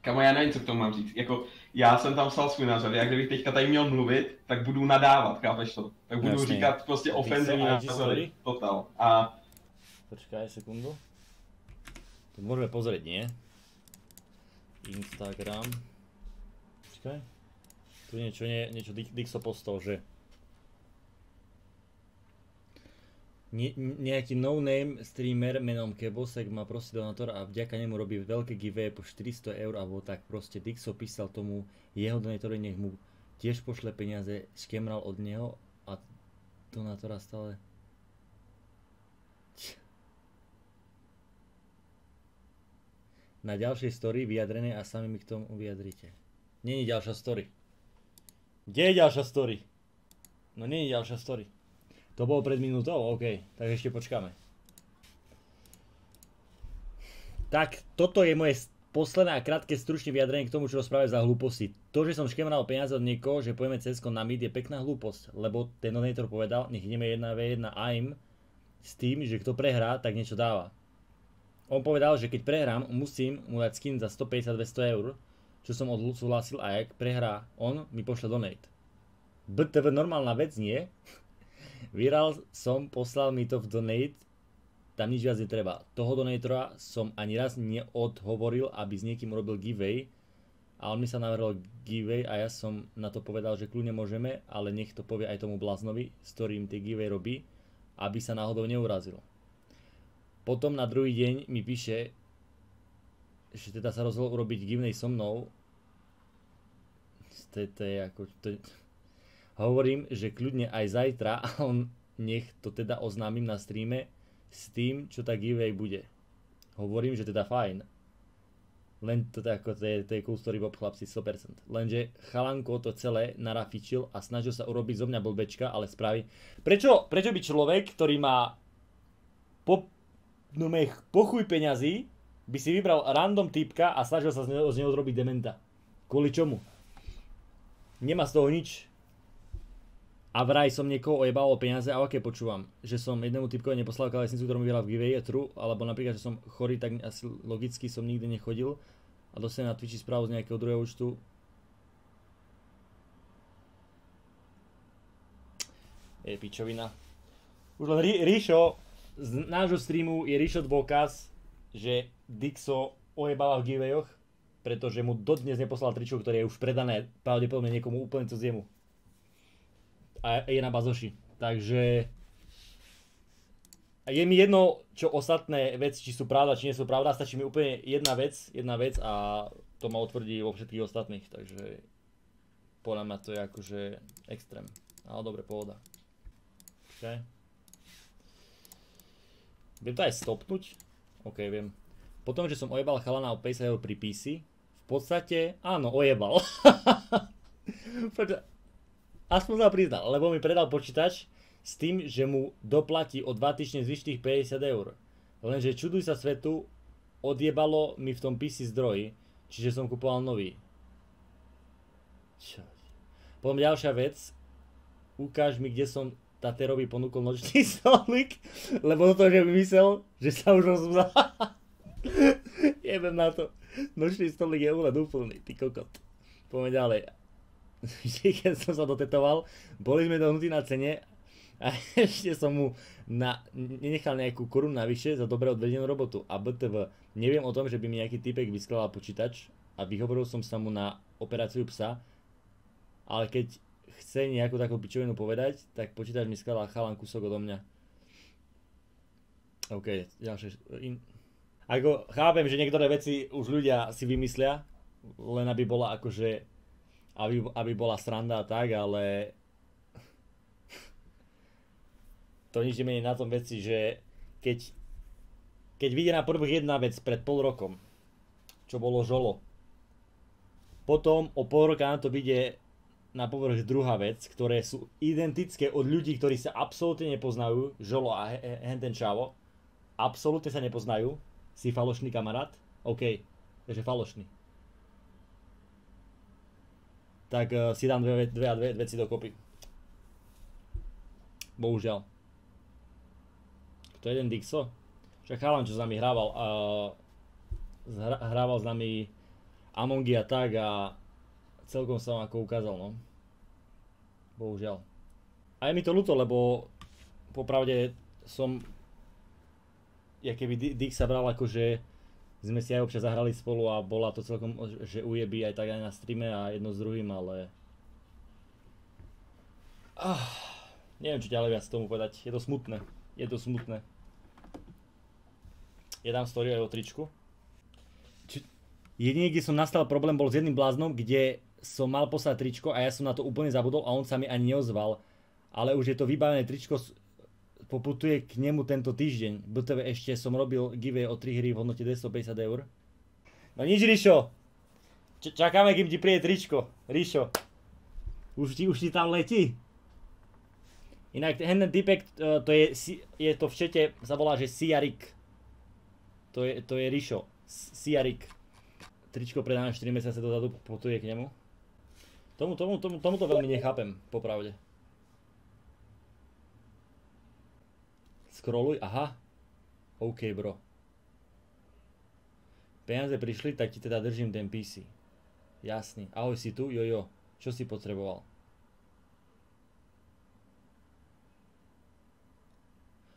Kamo, já nevím, co k tomu mám říct. Jako, já jsem tam psal svůj názor, jak kdybych teďka tady měl mluvit, tak budu nadávat, chápeš to? Tak budu Jasný. říkat prostě ofenzivní názory, total. A... Počkaj sekundu. To můžeme pozrieť, nie? Instagram. Počkaj. Tu niečo, nie, niečo Dixo postol, že ne, nejaký no-name streamer menom Kebosek má proste donátor a vďaka nemu robí veľké giveaway po 400 eur alebo tak proste Dixo písal tomu jeho donátory nech mu tiež pošle peniaze, škemral od neho a donátora stále na ďalšej story vyjadrené a sami mi k tomu vyjadrite. Není ďalšia story. Kde je ďalšia story? No není ďalšia story. To bolo pred minútou? OK, tak ešte počkáme. Tak, toto je moje posledné a krátke stručné vyjadrenie k tomu, čo rozprávajú za hlúposti. To, že som škemral peniaze od niekoho, že pojeme cez na mid je pekná hlúposť, lebo ten donator povedal, nech ideme 1v1 AIM s tým, že kto prehrá, tak niečo dáva. On povedal, že keď prehrám, musím mu dať skin za 150-200 eur, čo som odsúhlasil a ak prehrá on, mi pošle donate. BTV normálna vec, nie? Vyral som, poslal mi to v donate tam nič viac netreba. Toho donatora som ani raz neodhovoril, aby s niekým urobil giveaway a on mi sa navrhol giveaway a ja som na to povedal, že kľudne môžeme, ale nech to povie aj tomu bláznovi, s ktorým tie giveaway robí, aby sa náhodou neurazil. Potom na druhý deň mi píše, že teda sa rozhodol urobiť giveaway so mnou. To, je ako... To. Hovorím, že kľudne aj zajtra a on nech to teda oznámim na streame, s tým, čo tá giveaway bude. Hovorím, že teda fajn. Len to, ako, je, to je cool story Bob chlapci 100%. Lenže chalanko to celé narafičil a snažil sa urobiť zo mňa blbečka, ale spraví. Prečo, prečo by človek, ktorý má po, no pochuj peňazí, by si vybral random typka a snažil sa z neho, z neho zrobiť dementa? Kvôli čomu? Nemá z toho nič a vraj som niekoho ojebal o peniaze a aké počúvam, že som jednému typkovi neposlal kalesnicu, ktorú mi vyhral v giveaway, true, alebo napríklad, že som chorý, tak asi logicky som nikdy nechodil a dostanem na Twitchi správu z nejakého druhého účtu. Je pičovina. Už len Ríšo, z nášho streamu je Ríšo dôkaz, že Dixo ojebáva v giveawayoch, pretože mu dodnes neposlal tričko, ktoré je už predané pravdepodobne niekomu úplne cudziemu a je na bazoši. Takže je mi jedno, čo ostatné veci, či sú pravda, či nie sú pravda, stačí mi úplne jedna vec, jedna vec a to ma otvrdí vo všetkých ostatných, takže podľa mňa to je akože extrém. Ale dobre, pohoda. Okay. Viem to aj stopnúť? OK, viem. Potom, že som ojebal chalana o 50 eur pri PC, v podstate, áno, ojebal. Aspoň sa priznal, lebo mi predal počítač s tým, že mu doplatí o 2 týždne zvyšných 50 eur. Lenže čuduj sa svetu, odjebalo mi v tom PC zdroj, čiže som kupoval nový. Čo? Potom ďalšia vec, ukáž mi, kde som Taterovi ponúkol nočný stolik, lebo to, že vymyslel, že sa už rozumzal. Jebem na to. Nočný stolik je úled úplný, ty kokot. Poďme ďalej. keď som sa dotetoval, boli sme dohnutí na cene a ešte som mu na, nenechal nejakú korunu navyše za dobre odvedenú robotu. A BTV, neviem o tom, že by mi nejaký typek vyskladal počítač a vyhovoril som sa mu na operáciu psa, ale keď chce nejakú takú pičovinu povedať, tak počítač mi skladal chalan kúsok odo mňa. OK, ďalšie. In... Ako chápem, že niektoré veci už ľudia si vymyslia, len aby bola akože aby, aby bola sranda tak, ale to nič nemení na tom veci, že keď, keď vyjde na prvých jedna vec pred pol rokom, čo bolo žolo, potom o pol roka na to vyjde na povrch druhá vec, ktoré sú identické od ľudí, ktorí sa absolútne nepoznajú, žolo a henten čavo, absolútne sa nepoznajú, si falošný kamarát, OK, takže falošný tak uh, si dám dve, dve a dve veci dokopy. Bohužiaľ. To je jeden Dixo? Však chalan, čo s nami hrával, uh, hrával s nami Amongy a tak a celkom sa vám ako ukázal, no. Bohužiaľ. A je mi to ľúto, lebo popravde som, ja keby Dix sa bral akože sme si aj občas zahrali spolu a bola to celkom, že ujeby aj tak aj na streame a jedno s druhým, ale... Ah, neviem, čo ďalej viac tomu povedať. Je to smutné. Je to smutné. Je tam story aj o tričku. Či... Jediný, kde som nastal problém, bol s jedným bláznom, kde som mal poslať tričko a ja som na to úplne zabudol a on sa mi ani neozval. Ale už je to vybavené tričko poputuje k nemu tento týždeň. BTV ešte som robil give o 3 hry v hodnote 250 eur. No nič, Ríšo. Č- čakáme, kým ti príde tričko. Ríšo. Už ti, už ti tam letí. Inak ten typek, e, to je, je to v čete, sa volá, že Siarik. To je, to je Ríšo. Siarik. tričko predáme 4 mesiace dozadu, potuje k nemu. Tomu, tomu, tomu, tomu to veľmi nechápem, popravde. Scrolluj, aha. OK, bro. Peniaze prišli, tak ti teda držím ten PC. Jasný. Ahoj, si tu? Jo, jo. Čo si potreboval?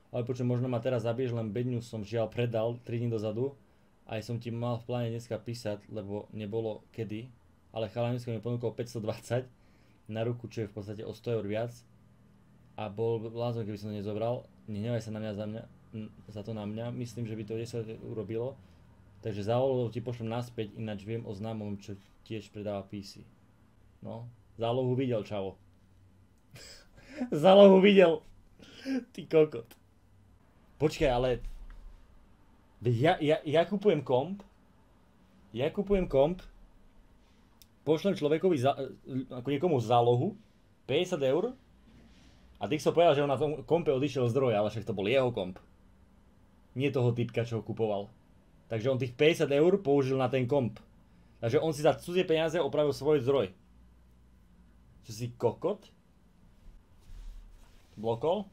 Ale počuť, možno ma teraz zabiješ, len bedňu som žiaľ predal 3 dní dozadu. Aj som ti mal v pláne dneska písať, lebo nebolo kedy. Ale chalanisko mi ponúkol 520 na ruku, čo je v podstate o 100 eur viac. A bol blázon, keby som to nezobral. Nehnevaj sa na mňa za, mňa, za to na mňa. Myslím, že by to 10 urobilo. Takže za zálohu ti pošlem naspäť, ináč viem o známom, čo tiež predáva PC. No, zálohu videl, čavo. zálohu videl. Ty kokot. Počkaj, ale... Ja, ja, ja kupujem komp, ja kupujem komp, pošlem človekovi za, ako niekomu zálohu, 50 eur, a ty som povedal, že on na tom kompe odišiel zdroj, ale však to bol jeho komp. Nie toho typka, čo ho kupoval. Takže on tých 50 eur použil na ten komp. Takže on si za cudzie peniaze opravil svoj zdroj. Čo si kokot? Blokol?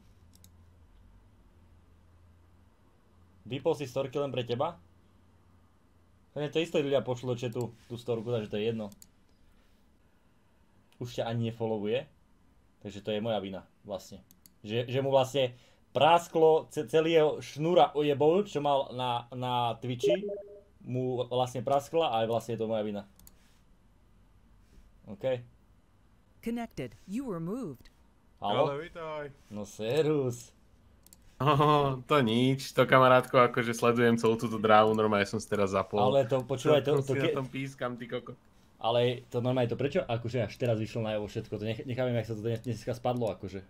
Vypol si storky len pre teba? Hlavne to isté ľudia pošlo do chatu tú storku, takže to je jedno. Už ťa ani nefollowuje. Takže to je moja vina, vlastne. Že, že mu vlastne prásklo celý jeho šnúra ojebol, čo mal na, na Twitchi, mu vlastne praskla a aj vlastne je to moja vina. OK. Connected. You were moved. Halo? Ale vítaj. No serus. Oh, to nič, to kamarátko, akože sledujem celú túto drávu, normálne som si teraz zapol. Ale to, počúvaj, to... to, to ke... na tom pískam, ty koko. Ale to normálne to prečo? Akože až teraz vyšlo na jeho všetko, to nech, nechávam, jak sa to dneska spadlo, akože.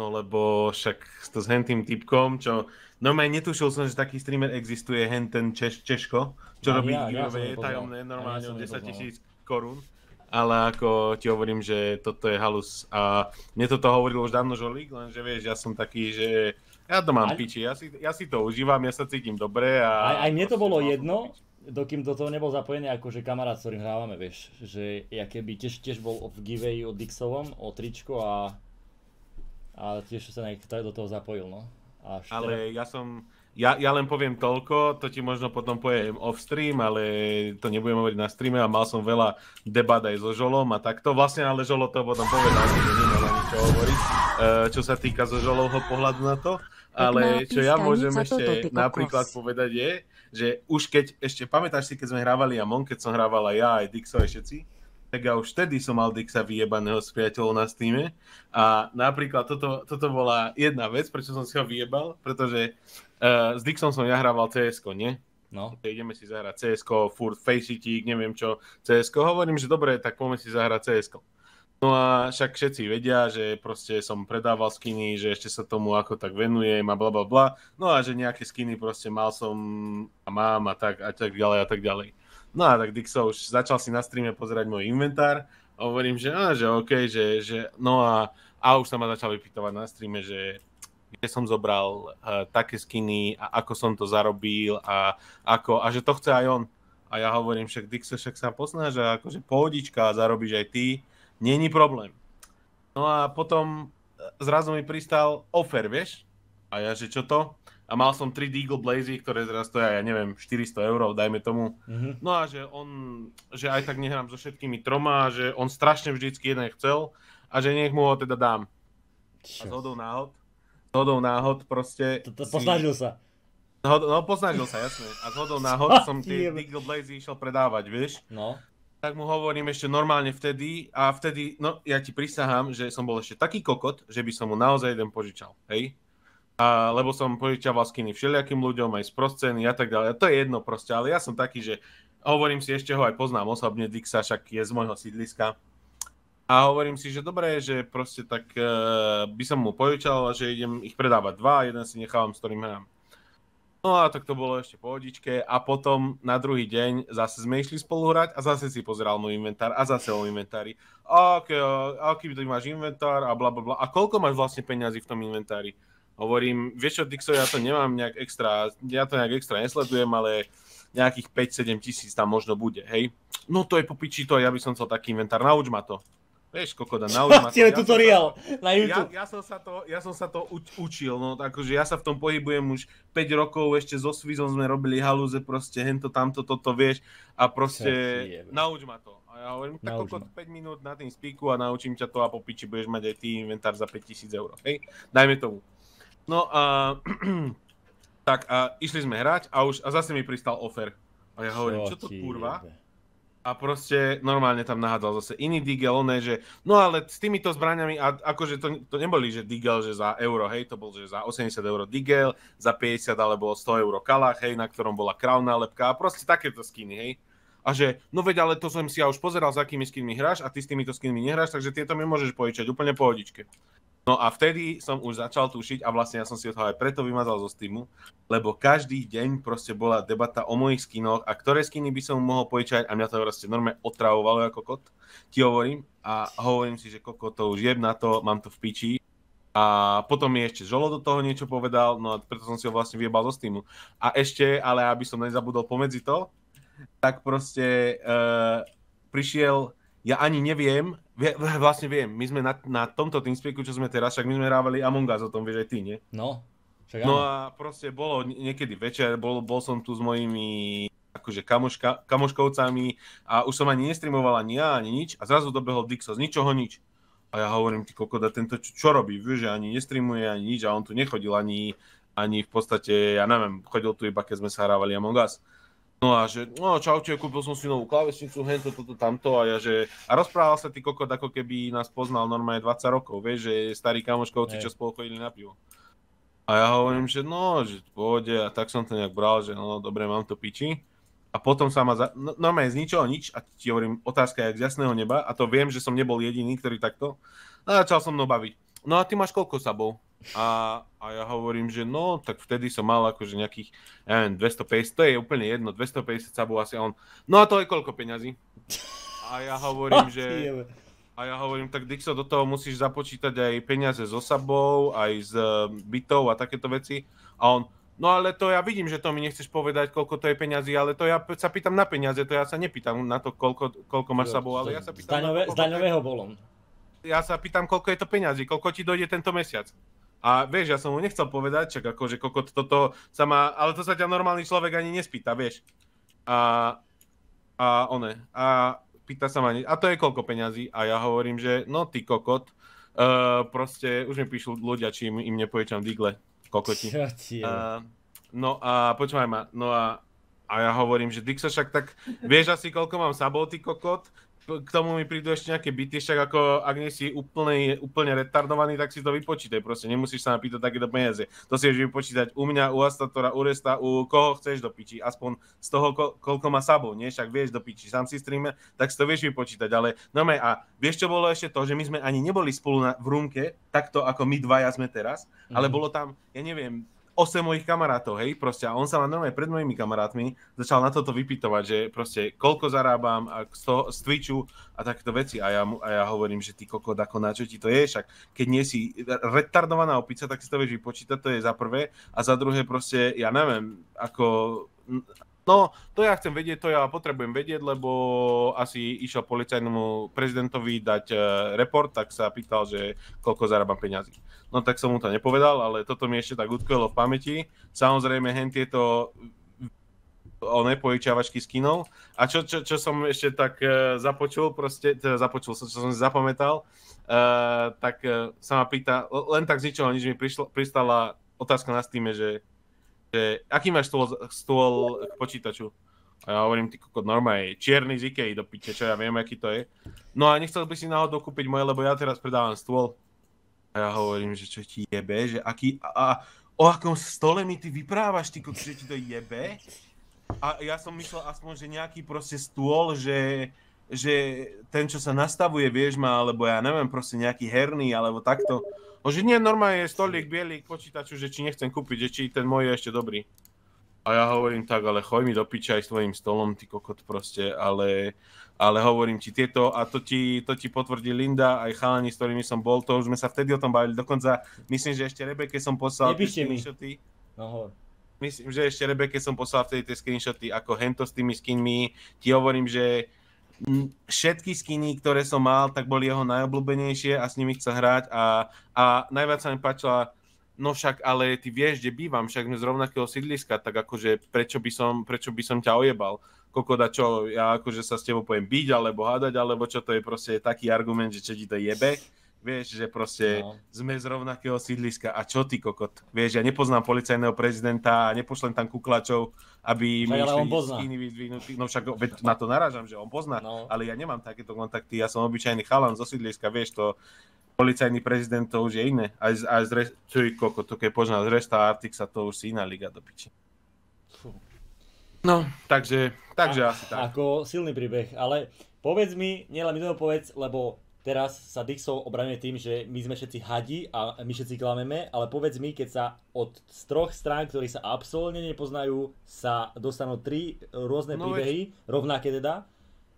No lebo však to s hentým typkom, čo normálne netušil som, že taký streamer existuje, hen ten Češ, Češko, čo robí ja, ja tajomné, normálne ja o 10 tisíc korún. Ale ako ti hovorím, že toto je halus. A mne toto hovoril už dávno Žolík, lenže vieš, ja som taký, že ja to mám aj... piči, ja si, ja si to užívam, ja sa cítim dobre a... Aj, aj mne to bolo jedno, dokým do toho nebol zapojený akože kamarát, s ktorým hrávame, vieš, že ja keby tiež, tiež bol v giveaway od Dixovom, o tričko a, a tiež sa nejak do toho zapojil, no. Až Ale teda... ja som, ja, ja len poviem toľko, to ti možno potom poviem off stream, ale to nebudem hovoriť na streame a mal som veľa debat aj so Žolom a takto. Vlastne ale Žolo to potom povedal, že nemám ani čo hovoriť, eh, čo sa týka so Žolovho pohľadu na to. Ale čo ja môžem ešte napríklad povedať je, že už keď, ešte pamätáš si, keď sme hrávali Amon, keď som hrával aj ja, aj Dixo, aj všetci, tak ja už vtedy som mal Dixa vyjebaného s priateľom na Steam. A napríklad toto, toto bola jedna vec, prečo som si ho vyjebal, pretože uh, s Dixom som ja hrával cs nie? No. Ideme si zahrať cs furt Face neviem čo, cs Hovorím, že dobre, tak poďme si zahrať cs No a však všetci vedia, že proste som predával skiny, že ešte sa tomu ako tak venujem a bla bla bla. No a že nejaké skiny proste mal som a mám a tak a tak ďalej a tak ďalej. No a tak Dixo už začal si na streame pozerať môj inventár a hovorím, že, á, že OK, že, že no a, a už sa ma začal vypýtovať na streame, že kde som zobral uh, také skiny a ako som to zarobil a ako, a že to chce aj on. A ja hovorím, však Dixo, však sa poznáš a akože pohodička, zarobíš aj ty Není problém. No a potom e, zrazu mi pristal offer, vieš? A ja, že čo to? A mal som 3 Deagle Blazy, ktoré teraz stoja, ja neviem, 400 eur, dajme tomu. Mm-hmm. No a že on, že aj tak nehrám so všetkými troma, že on strašne vždycky jeden chcel a že nech mu ho teda dám. A z hodou náhod, z hodou náhod proste... To, to si... Posnažil sa. No, no posnažil sa, jasne. A z hodou náhod som tie Deagle Blazy išiel predávať, vieš? No tak mu hovorím ešte normálne vtedy a vtedy, no ja ti prisahám, že som bol ešte taký kokot, že by som mu naozaj jeden požičal, hej? A, lebo som požičaval skiny všelijakým ľuďom, aj z prosceny a tak ďalej. A to je jedno proste, ale ja som taký, že hovorím si, ešte ho aj poznám osobne, Dixa však je z môjho sídliska. A hovorím si, že dobré, že proste tak uh, by som mu požičal, že idem ich predávať dva, jeden si nechávam, s ktorým hrám. No a tak to bolo ešte pohodičke a potom na druhý deň zase sme išli spolu hrať a zase si pozeral môj inventár a zase o inventári. Okay, aký ty máš inventár a bla bla bla. A koľko máš vlastne peňazí v tom inventári? Hovorím, vieš čo, Dixo, ja to nemám nejak extra, ja to nejak extra nesledujem, ale nejakých 5-7 tisíc tam možno bude, hej. No to je po piči to, ja by som chcel taký inventár, nauč ma to. Vieš, kokoda, nauč ma to. Ja tutoriál na YouTube. Ja, ja, som sa to, ja som sa to uč, učil, no akože ja sa v tom pohybujem už 5 rokov, ešte so Svizom sme robili halúze, proste hento, tamto, toto, vieš, a proste nauč ma to. A ja hovorím, tak kokot 5 minút na tým spíku a naučím ťa to a po piči budeš mať aj ty inventár za 5000 eur, hej, dajme tomu. No a tak a išli sme hrať a už a zase mi pristal offer. A ja hovorím, čo to kurva? A proste normálne tam nahádzal zase iný Digel, oné, že no ale s týmito zbraniami, a akože to, to neboli, že Digel, že za euro, hej, to bol, že za 80 euro Digel, za 50 alebo 100 euro Kalach, hej, na ktorom bola crown nálepka a proste takéto skiny, hej. A že, no veď, ale to som si ja už pozeral, s akými skinmi hráš a ty s týmito skinmi nehráš, takže tieto mi môžeš požičať úplne pohodičke. No a vtedy som už začal tušiť a vlastne ja som si ho aj preto vymazal zo Steamu, lebo každý deň proste bola debata o mojich skinoch a ktoré skiny by som mohol požičať a mňa to proste normálne otravovalo ako kot, ti hovorím a hovorím si, že koko to už jeb na to, mám to v piči a potom mi ešte Žolo do toho niečo povedal, no a preto som si ho vlastne vyjebal zo Steamu. A ešte, ale aby som nezabudol pomedzi to, tak proste uh, prišiel ja ani neviem, vlastne viem, my sme na, na tomto TeamSpeaku, čo sme teraz, však my sme rávali Among Us o tom, vieš aj ty, nie? No, však No a proste bolo niekedy večer, bol, bol som tu s mojimi akože kamoška, kamoškovcami a už som ani nestreamoval ani ja, ani nič a zrazu dobehol Dixo z ničoho nič. A ja hovorím, ty kokoda, tento čo, čo robí, vieš, že ani nestreamuje, ani nič a on tu nechodil ani, ani v podstate, ja neviem, chodil tu iba keď sme sa hrávali Among Us. No a že, no čaute, kúpil som si novú klávesnicu, hento, toto, tamto a ja, že... A rozprával sa ty kokot, ako keby nás poznal normálne 20 rokov, vieš, že starí kamoškovci, hey. čo spolu chodili na pivo. A ja hovorím, že no, že v pohode, a tak som to nejak bral, že no, dobre, mám to piči. A potom sa ma, za... no, normálne z ničoho nič, a ti hovorím, otázka je z jasného neba, a to viem, že som nebol jediný, ktorý takto. A začal som mnou baviť. No a ty máš koľko sabov? A, a ja hovorím, že no, tak vtedy som mal akože nejakých, ja neviem, 250, to je úplne jedno, 250 sabov asi a on, no a to je koľko peňazí? A ja hovorím, že... A ja hovorím, tak Dixo, do toho musíš započítať aj peniaze zo sabou, aj z e, bytov a takéto veci. A on, no ale to ja vidím, že to mi nechceš povedať, koľko to je peňazí, ale to ja sa pýtam na peniaze, to ja sa nepýtam na to, koľko, koľko máš sabou, ale ja sa pýtam... Zdaňové, to, z daňového bolom. Ja sa pýtam, koľko je to peňazí, koľko ti dojde tento mesiac. A vieš, ja som mu nechcel povedať, čak akože kokot toto sa má, ale to sa ťa normálny človek ani nespýta, vieš. A, a one, a pýta sa ma, a to je koľko peňazí? A ja hovorím, že no ty kokot, uh, proste už mi píšu ľudia, či im, im nepovedčam digle, kokoti. Uh, no a počúvaj ma, no a a ja hovorím, že Dixo, však tak vieš asi, koľko mám sabov, ty kokot? K tomu mi prídu ešte nejaké byty, však ako ak nie si úplne, úplne retardovaný, tak si to vypočítaj, proste nemusíš sa napýtať takéto peniaze. To si vieš vypočítať u mňa, u Astatora, u Resta, u koho chceš do piči, aspoň z toho, ko, koľko má sabov, nie? Však vieš do piči, sám si streame, tak si to vieš vypočítať, ale no a vieš čo bolo ešte to, že my sme ani neboli spolu na, v rúmke, takto ako my dvaja sme teraz, mm-hmm. ale mhm. bolo tam, ja neviem, 8 mojich kamarátov, hej, proste a on sa ma normálne pred mojimi kamarátmi začal na toto vypytovať, že proste koľko zarábam a z, toho, z Twitchu a takéto veci. A ja, a ja hovorím, že ty kokot, ako na čo ti to je, však keď nie si retardovaná opica, tak si to vieš vypočítať, to je za prvé. A za druhé proste, ja neviem, ako No, to ja chcem vedieť, to ja potrebujem vedieť, lebo asi išiel policajnému prezidentovi dať uh, report, tak sa pýtal, že koľko zarábam peňazí. No tak som mu to nepovedal, ale toto mi ešte tak utkvelo v pamäti. Samozrejme, hen tieto o nepojičiavačky skinov. A čo, čo, čo som ešte tak uh, započul, proste, teda započul, čo som si zapamätal, uh, tak uh, sa ma pýta, len tak z ničoho nič mi prišlo, pristala otázka na Steam, že že aký máš stôl, stôl k počítaču? A ja hovorím, ty kokot, normálne, čierny z Ikei do piče, čo ja viem, aký to je. No a nechcel by si náhodou kúpiť moje, lebo ja teraz predávam stôl. A ja hovorím, že čo ti jebe, že aký, a, a o akom stole mi ty vyprávaš, ty kokot, že ti to jebe? A ja som myslel aspoň, že nejaký proste stôl, že, že ten, čo sa nastavuje, vieš ma, alebo ja neviem, proste nejaký herný, alebo takto. No, že nie, normálne je stolík bielý k počítaču, že či nechcem kúpiť, že či ten môj je ešte dobrý. A ja hovorím tak, ale choj mi do piča aj s tvojim stolom, ty kokot proste, ale, ale hovorím ti tieto, a to ti, to ti potvrdí Linda, aj chalani, s ktorými som bol, to už sme sa vtedy o tom bavili, dokonca myslím, že ešte Rebeke som poslal Nepíšte mi. No hovor. myslím, že ešte Rebeke som poslal vtedy tie screenshoty ako hento s tými skinmi. Ti hovorím, že všetky skiny, ktoré som mal, tak boli jeho najobľúbenejšie a s nimi chcel hrať a, a najviac sa mi páčila no však, ale ty vieš, kde bývam, však sme z rovnakého sídliska, tak akože prečo by som, prečo by som ťa ojebal? Kokoda čo, ja akože sa s tebou poviem byť, alebo hádať, alebo čo to je proste taký argument, že čo ti to jebe? Vieš, že proste no. sme z rovnakého sídliska a čo ty kokot? Vieš, ja nepoznám policajného prezidenta a nepošlem tam kuklačov, aby mi išli skiny. No však na to narážam, že on pozná, no. ale ja nemám takéto kontakty, ja som obyčajný chalan zo sídliska, vieš to, policajný prezident to už je iné. Aj, z, aj z, čo je kokot, to keď pozná z Resta Artix a to už si iná liga do piči. No, takže, takže a, asi tak. Ako silný príbeh, ale povedz mi, nielen mi to povedz, lebo teraz sa Dixov obraňuje tým, že my sme všetci hadi a my všetci klameme, ale povedz mi, keď sa od z troch strán, ktorí sa absolútne nepoznajú, sa dostanú tri rôzne no príbehy, veď... rovnaké teda,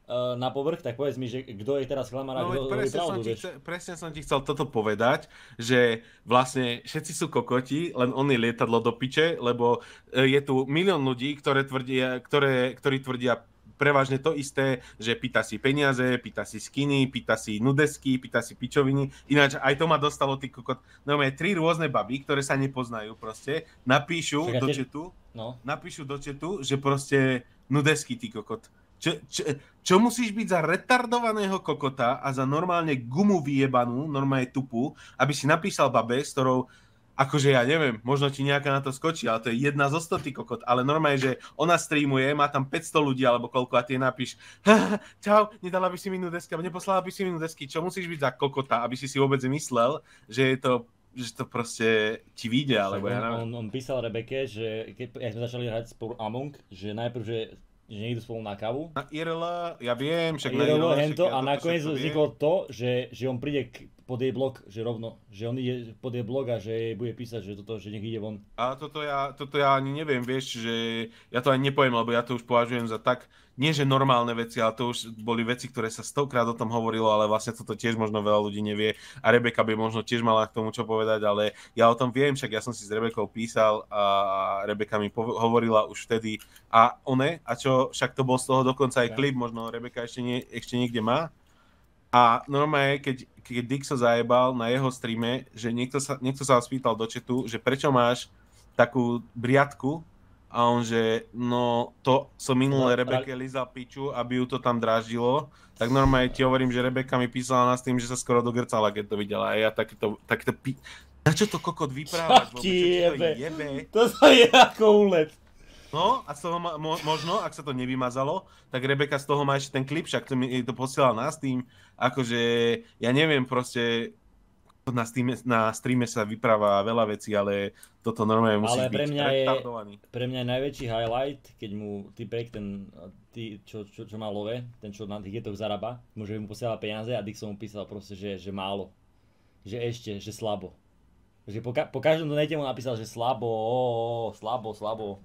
e, na povrch, tak povedz mi, že kto je teraz klamár a no, kto presne pravdu, som presne som ti chcel toto povedať, že vlastne všetci sú kokoti, len on je lietadlo do piče, lebo e, je tu milión ľudí, ktoré tvrdia, ktoré, ktorí tvrdia prevažne to isté, že pýta si peniaze, pýta si skiny, pýta si nudesky, pýta si pičoviny. Ináč aj to ma dostalo, ty kokot. No tri rôzne baby, ktoré sa nepoznajú proste, napíšu Čakaj, do četu, no. napíšu do četu, že proste nudesky, ty kokot. Čo, čo, čo musíš byť za retardovaného kokota a za normálne gumu vyjebanú, normálne tupu, aby si napísal babe, s ktorou akože ja neviem, možno ti nejaká na to skočí, ale to je jedna zo stoty kokot, ale normálne, že ona streamuje, má tam 500 ľudí alebo koľko a ty napíš, čau, nedala by si mi nudeska, neposlala by si mi nudesky, čo musíš byť za kokota, aby si si vôbec myslel, že je to že to proste ti vyjde, alebo ja neviem. On, on písal Rebeke, že keď ja sme začali hrať spolu Among, že najprv, že že niekto spolu na kávu. Na IRL, ja viem, však na IRL, hento, ja a nakoniec vzniklo to, že, že on príde k, pod jej blog, že rovno, že on ide pod jej blog a že bude písať, že toto, že nech ide von. A toto ja, toto ja ani neviem, vieš, že ja to ani nepoviem, lebo ja to už považujem za tak, nie že normálne veci, ale to už boli veci, ktoré sa stokrát o tom hovorilo, ale vlastne toto tiež možno veľa ľudí nevie a Rebeka by možno tiež mala k tomu čo povedať, ale ja o tom viem, však ja som si s Rebekou písal a Rebeka mi hovorila už vtedy a one, a čo, však to bol z toho dokonca aj klip, možno Rebeka ešte, nie, ešte niekde má. A normálne, keď, keď sa zajebal na jeho streame, že niekto sa, niekto sa vás pýtal do chatu, že prečo máš takú briadku a on, že no to som minulé no, Rebeke lizal piču, aby ju to tam dráždilo, tak normálne ti hovorím, že Rebeka mi písala nás tým, že sa skoro dogrcala, keď to videla. A ja takéto, takéto pi... Na čo to kokot vyprávať? Čo ti jebe? jebe? To je ako úlet. No a z toho ma, mo, možno, ak sa to nevymazalo, tak Rebeka z toho má ešte ten klip, však to mi to posielal nás tým, akože ja neviem proste, na streame, na streame sa vypráva veľa vecí, ale toto normálne musí ale pre mňa je, pre mňa je najväčší highlight, keď mu typek, ten, tý, čo, čo, čo má love, ten, čo na tých jetoch zarába, môže mu posielať peniaze a Dixon mu písal proste, že, že málo. Že ešte, že slabo. Že po, ka- po každom donate mu napísal, že slabo, slabo, slabo.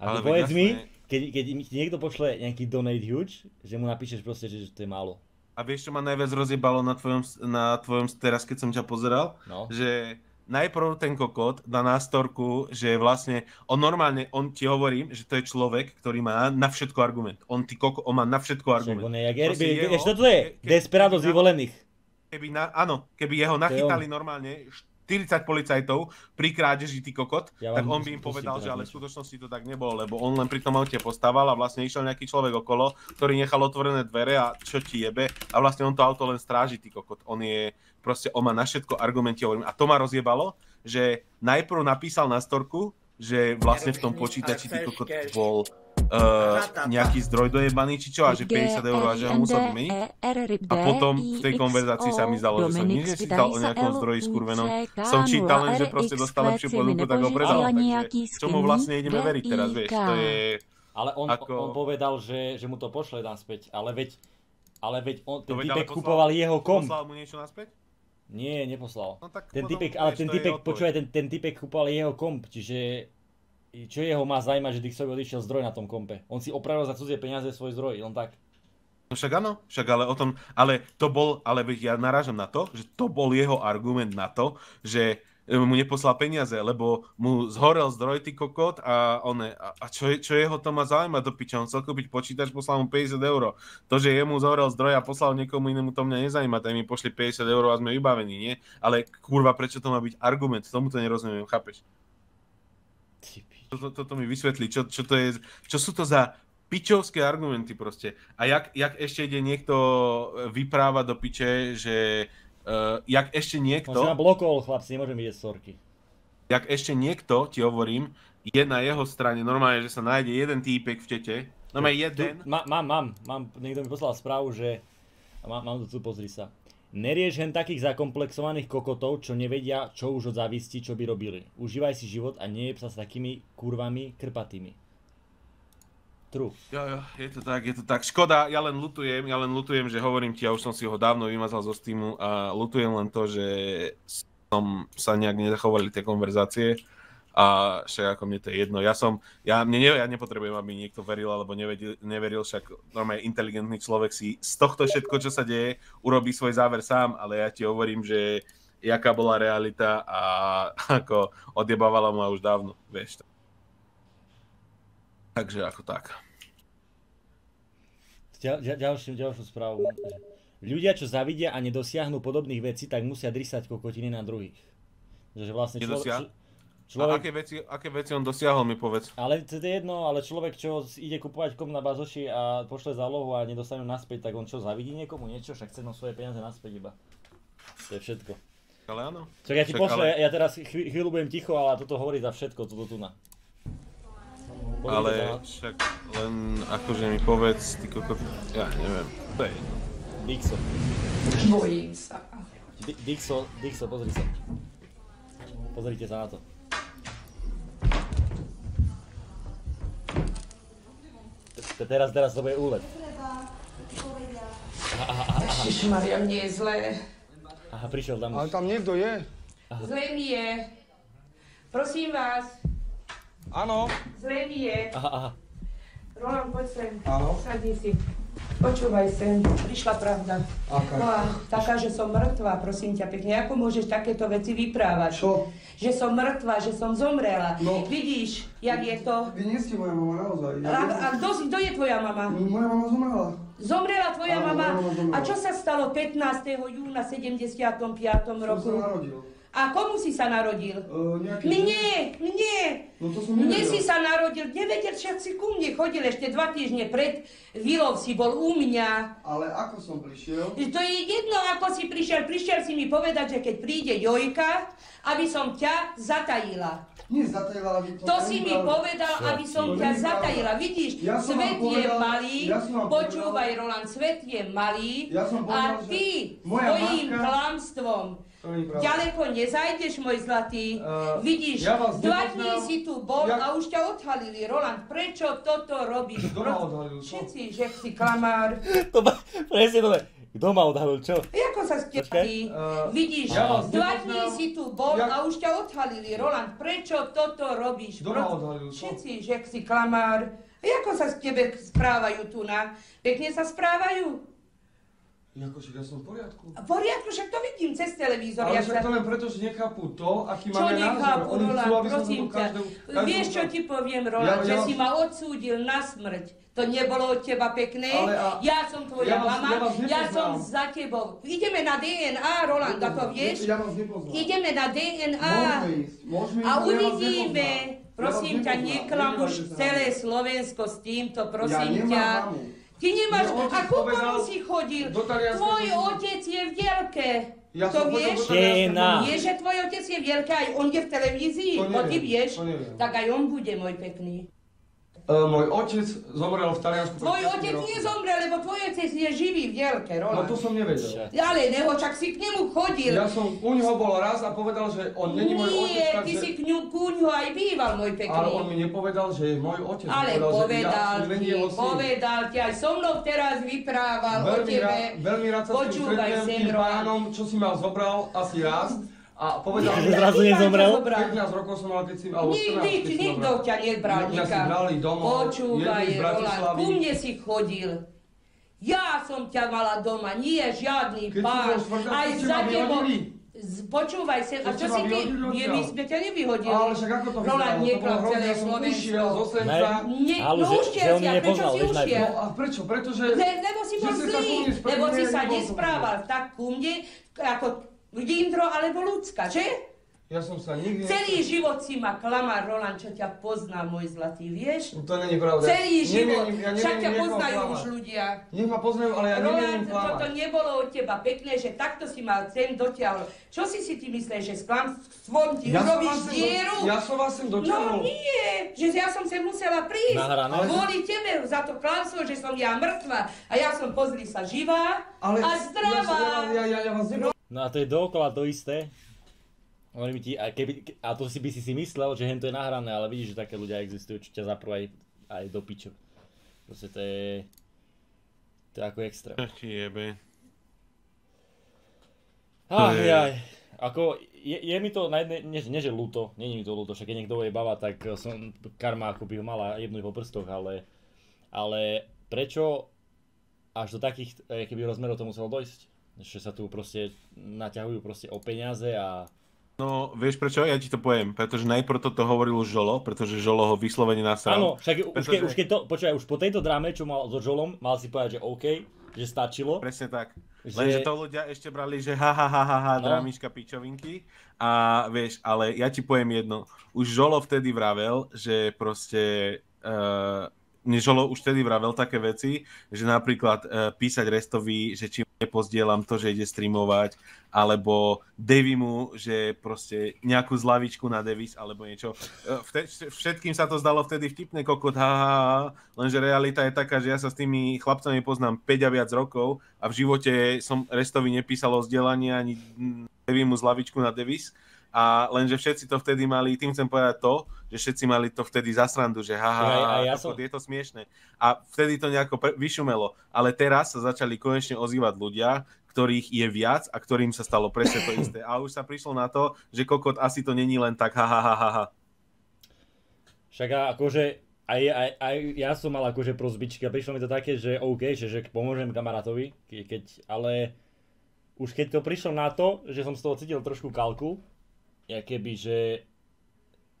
A ale povedz mi, keď, keď niekto pošle nejaký donate huge, že mu napíšeš proste, že, že to je málo. A vieš, čo ma najviac rozjebalo na tvojom, na tvojom teraz, keď som ťa pozeral? No. Že najprv ten kokot dá na storku, že vlastne on normálne, on ti hovorím, že to je človek, ktorý má na všetko argument. On, ty koko, on má na všetko argument. Však on je jak Erby, ešte to je, Desperado z vyvolených. Keby na, áno, keby jeho nachytali normálne 40 policajtov pri krádeži, ty kokot, ja tak on by im povedal, že ale v skutočnosti to tak nebolo, lebo on len pri tom aute postával a vlastne išiel nejaký človek okolo, ktorý nechal otvorené dvere a čo ti jebe a vlastne on to auto len stráži, ty kokot. On je, proste on má na všetko argumenty, hovorím. A to ma rozjebalo, že najprv napísal na storku, že vlastne v tom počítači ty kokot bol uh, nejaký zdroj dojebaný, či čo, a že 50 eur a že ho musel vymeniť. A potom v tej konverzácii sa mi zdalo, že som nič nečítal o nejakom zdroji skurvenom. Som čítal len, že proste dostal lepšiu ponuku, tak ho predal. Takže čomu vlastne ideme veriť teraz, vieš, to je... Ale on, ako... on povedal, že, že mu to pošle naspäť, ale veď, ale veď on, ten typek kupoval jeho kom. Poslal mu niečo naspäť? Nie, neposlal. No, ten typek, ale ten typek, počúvaj, ten, ten typek kupoval jeho komp, čiže čo jeho má zaujímať, že Dixovi odišiel zdroj na tom kompe. On si opravil za cudzie peniaze svoj zdroj, len tak. No však áno, však ale o tom, ale to bol, ale ja narážam na to, že to bol jeho argument na to, že mu neposlal peniaze, lebo mu zhorel zdroj, ty kokot, a, one, a, a čo, je, čo jeho to má zaujímať do piča? On chcel kúpiť počítač, poslal mu 50 eur. To, že jemu zhorel zdroj a poslal niekomu inému, to mňa nezaujíma, tak mi pošli 50 eur a sme vybavení, nie? Ale kurva, prečo to má byť argument? Tomu to nerozumiem, chápeš? Toto, toto mi vysvetlí, čo, čo to je, čo sú to za pičovské argumenty proste. A jak, jak ešte ide niekto vyprávať do piče, že uh, jak ešte niekto... Ma blokoval, chlapci, nemôžem vidieť sorky. Jak ešte niekto, ti hovorím, je na jeho strane, normálne, že sa nájde jeden týpek v tete, normálne jeden. Tu, má, mám, mám, mám, niekto mi poslal správu, že... Mám, mám tu, pozri sa. Nerieš hen takých zakomplexovaných kokotov, čo nevedia, čo už od závisti, čo by robili. Užívaj si život a nie sa s takými kurvami krpatými. True. Jo, jo, je to tak, je to tak. Škoda, ja len lutujem, ja len lutujem, že hovorím ti, ja už som si ho dávno vymazal zo Steamu a lutujem len to, že som sa nejak nezachovali tie konverzácie a však ako mne to je jedno. Ja som, ja, mne ne, ja nepotrebujem, aby niekto veril alebo neveril, neveril, však normálne inteligentný človek si z tohto všetko, čo sa deje, urobí svoj záver sám, ale ja ti hovorím, že jaká bola realita a ako odjebávala ma už dávno, vieš. Takže ako tak. Ďal, ďalšiu, ďalšiu správu. Ľudia, čo zavidia a nedosiahnu podobných vecí, tak musia drisať kokotiny na druhých. Že vlastne človek, človek... A aké veci, aké veci on dosiahol, mi povedz. Ale to je jedno, ale človek, čo ide kupovať kom na bazoši a pošle zálohu a nedostane naspäť, tak on čo, zavidí niekomu niečo? Však chce no svoje peniaze naspäť iba. To je všetko. Ale áno. Čak ja ti pošle, ale... ja teraz chvíľu budem ticho, ale toto hovorí za všetko, toto tu na. Ale však len akože mi povedz, ty kokot, ja neviem, to je jedno. Dixo. Bojím sa. Di- Dixo, Dixo, pozri sa. Pozrite sa na to. Teraz, teraz to bude úlet. Ježišmaria, mne je zlé. Aha, prišiel tam. Ale tam niekto je. Zlé mi je. Prosím vás, Áno. zlé mi je. Aha, aha. Roland, poď sem. Áno. Sadni si. Počúvaj sem, prišla pravda. Aká? No a taká, že som mŕtva, prosím ťa pekne. Ako môžeš takéto veci vyprávať? Čo? Že som mŕtva, že som zomrela. No. Vidíš, jak je to? Vy nie ste moja mama, naozaj. A, a kto, kto je tvoja mama? Moja mama zomrela. Zomrela tvoja Áno, mama? mama zomrela. A čo sa stalo 15. júna 75. Som roku? sa narodil. A komu si sa narodil? Uh, nejaký... Mne, mne. No to som Mne si sa narodil, nevedel, však si ku mne chodil ešte dva týždne pred Vilov si bol u mňa. Ale ako som prišiel? To je jedno, ako si prišiel. Prišiel si mi povedať, že keď príde Jojka, aby som ťa zatajila. Nie zatajila vy to. To si mi pravda. povedal, aby som ťa zatajila. Vidíš, Ja svet je povedal- malý, ja počúvaj povedal- Roland, svet je malý Ja som a povedal, ty svojím matka- klamstvom. Ďaleko nezajdeš, môj zlatý. Eh, Vidíš, ja vás dva dní si tu bol Ja- a už ťa odhalili. Roland, prečo toto robíš? Kto ma odhalil? Všetci, že si klamár. To ma, presne to. Kto ma odhalil, čo? Ako sa stepí? Eh, Vidíš, ja dva dní si tu bol Ja- a už ťa odhalili. Roland, prečo toto robíš? Kto ma odhalil? Čo? Všetci, že si klamár. A ako sa k tebe správajú tu na? Pekne sa správajú? Jako, že ja som v poriadku. V poriadku, však to vidím cez televízor. Ale jak však sa- to len preto, že nechápu to, aký Čo máme názor. nechápu, Oni chcú, Roland, aby to prosím ťa. každému... každému- Vieš, čo ti poviem, Roland, Ja- že ja si ma odsúdil na smrť. To nebolo od teba pekné. Ale a- Ja som tvoja ja vás- mama, ja ja som za tebou. Ideme na DNA, Roland, a to vieš? Ja vás nepoznám. Ideme na DNA. Môžeme ísť, môžeme ísť, A ja uvidíme. nepoznám. Prosím Ja ťa, vás neklam nepoznám. už Nenechajte sa celé Slovensko s týmto, Ja prosím nemám ťa. mamu. Ty nemáš, otec a ku komu si chodil? Tvoj otec je v dielke. Ja to vieš? Je, že tvoj otec je v dielke, aj on je v televízii, To to, ty neviem, vieš? to neviem. Tak aj on bude, môj pekný. E, môj otec zomrel v Taliansku. Tvoj 10 otec rokmi. nezomrel, lebo tvoj otec je živý v dielke, No Roland. to som nevedel. Ale neho, čak si k nemu chodil. Ja som u neho bol raz a povedal, že on není môj otec, Nie, ty si k ňu, ku ňu aj býval, môj pekný. Ale on mi nepovedal, že je môj otec. Ale že povedal ja ti, povedal ti, aj so mnou teraz vyprával o Veľmi, tebe. rád, veľmi rád sa s tým Počúvaj pánom, čo si ma zobral asi raz. A povedal, Že zrazu nezomrel? zobral? 15 rokov som mal, keď si... Alebo 14, Nikdy si nikto ťa nebral Mňa si nikam. brali domov, Počúvaj, ku mne si chodil. Ja som ťa mala doma, nie žiadny Keď pán. Aj za tebou. Počúvaj sa, a čo si ty, nie, my sme ťa nevyhodili. Ale však ako to Roland vyzeralo? To neklam bolo hrozné, celé ja som ušiel z Slovensko. Osenca. Nie, Ale no že- ušiel že on si, a prečo nepoznal, si vieš, ušiel? No a prečo? Pretože... Ne, lebo si bol zlý, lebo si sa nesprával tak ku mne, ako Dindro alebo ľudská, že? Ja som sa nikdy... Celý život si ma klamal, Roland, čo ťa pozná, môj zlatý, vieš? To není pravda. Celý život, Nemienim- ja však ťa poznajú už ľudia. Nech ma poznajú, ale ja Roland, klamať. toto nebolo od teba pekné, že takto si ma sem dotiahol. Čo si si ty myslíš, že s klamstvom ti Ja urobíš sem do- dieru? Ja som vás sem dotiahol. No nie, že ja som sem musela prísť. Nahrané? Kvôli tebe, za to klamstvo, že som ja mŕtva. A ja som, pozri sa, živá Ale a zdravá. Ja, ja, ja, ja vás nebol... No a to je dookola to isté. Hovorím ti, a, keby, a to si by si si myslel, že hen to je nahrané, ale vidíš, že také ľudia existujú, čo ťa zaprú aj, aj do piču. Proste to je... To je ako extrém. Ti jebe. Ach, je- jaj. Ako, je, je mi to na jednej, nie, nie že ľúto, je mi to ľúto, však keď niekto je baba, tak som, karma ako by ho mala jebnúť po prstoch, ale, ale prečo až do takých eh, keby rozmerov to muselo dojsť? Že sa tu proste naťahujú proste o peniaze a... No, vieš prečo? Ja ti to poviem. Pretože najprv toto hovoril už Žolo, pretože Žolo ho vyslovene nasral. Áno, však už, Pretože- keď, už keď to, počúvaj, už po tejto dráme, čo mal so Žolom, mal si povedať, že OK, že stačilo. Presne tak. Že- Lenže to ľudia ešte brali, že ha ha ha ha, ha No. drámička pičovinky. A vieš, ale ja ti poviem jedno. Už Žolo vtedy vravel, že proste... Uh, mne Žolo už vtedy vravel také veci, že napríklad uh, písať Restovi, že či nepozdielam to, že ide streamovať, alebo Devimu, že proste nejakú zlavičku na Devis, alebo niečo. Uh, vte- všetkým sa to zdalo vtedy vtipné, kokot, ha, ha, ha, lenže realita je taká, že ja sa s tými chlapcami poznám 5 a viac rokov a v živote som Restovi nepísal o vzdelanie ani Devimu zlavičku na Devis. A lenže všetci to vtedy mali, tým chcem povedať to, že všetci mali to vtedy za srandu, že haha, Aj- aj ja som- je to smiešne. A vtedy to nejako pre- vyšumelo. Ale teraz sa začali konečne ozývať ľudia, ktorých je viac a ktorým sa stalo presne to isté. A už sa prišlo na to, že kokot asi to není len tak ha ha ha. Však akože aj, aj, aj ja som mal akože prozbičky a prišlo mi to také, že OK, že, že pomôžem kamarátovi, ke- keď, ale už keď to prišlo na to, že som z toho cítil trošku kalku, ja keby, že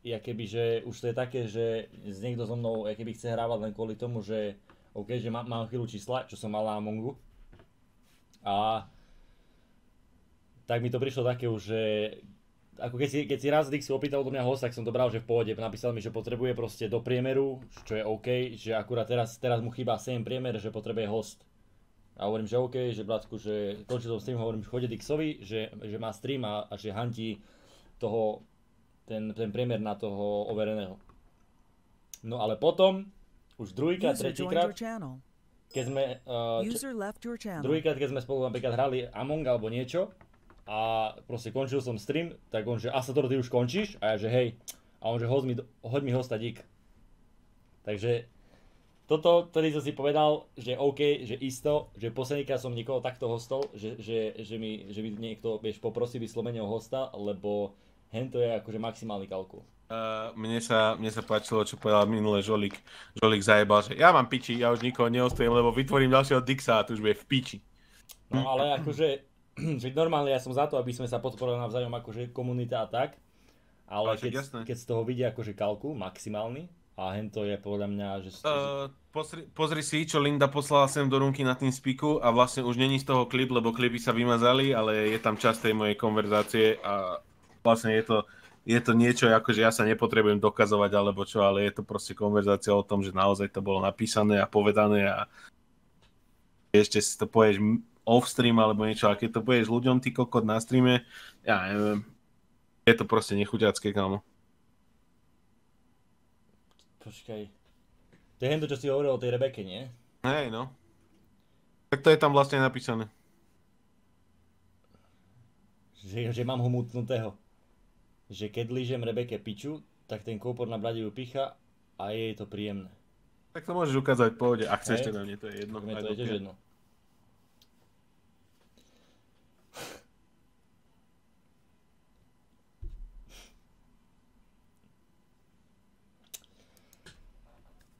ja keby, že už to je také, že s niekto so mnou, ja keby chce hrávať len kvôli tomu, že OK, že má, mám chvíľu čísla, čo som mal na Amongu. A tak mi to prišlo také už, že ako keď si, keď si raz Dix opýtal do mňa host, tak som to bral, že v pohode. Napísal mi, že potrebuje proste do priemeru, čo je OK, že akurát teraz, teraz mu chýba 7 priemer, že potrebuje host. A hovorím, že OK, že bratku, že končil som stream, hovorím, že chodí Dixovi, že, že má stream a, a že hantí toho, ten, ten priemer na toho overeného. No ale potom, už druhýkrát, tretíkrát, keď sme, uh. Druhýkrát, keď sme spolu napríklad hrali Among alebo niečo a proste končil som stream, tak on že Asador, ty už končíš? A ja že hej. A on že hoď mi, hoď mi hosta dík. Takže toto, tedy som si povedal, že OK, že isto, že poslednýkrát som nikoho takto hostol, že, že, že, mi, že mi niekto, vieš, poprosí vyslovene o hosta, lebo hen to je akože maximálny kalkul. Uh, mne, sa, mne sa páčilo, čo povedal minule Žolík. Žolík zajebal, že ja mám piči, ja už nikoho neostujem, lebo vytvorím ďalšieho Dixa a tu už bude v piči. No ale akože, že normálne ja som za to, aby sme sa podporili navzájom akože komunita a tak. Ale Ale keď, jasné. keď z toho vidia akože kalkul maximálny, a hen to je podľa mňa, že... Uh, pozri, pozri si, čo Linda poslala sem do runky na tým spiku a vlastne už není z toho klip, lebo klipy sa vymazali, ale je tam časť tej mojej konverzácie a vlastne je to, je to niečo, ako že ja sa nepotrebujem dokazovať alebo čo, ale je to proste konverzácia o tom, že naozaj to bolo napísané a povedané a ešte si to povieš m- off stream alebo niečo, a keď to povieš ľuďom, ty kokot na streame, ja neviem, je to proste nechuťacké, kámo. Počkaj. To je to, čo si hovoril o tej Rebeke, nie? Hej, no. Tak to je tam vlastne napísané. Že, že mám ho mutnutého. Že keď lížem Rebeke piču, tak ten kôpor na brade ju picha a je jej to príjemné. Tak to môžeš ukázať pohode, ak chceš teda, mne to je jedno. Mne to je tiež jedno.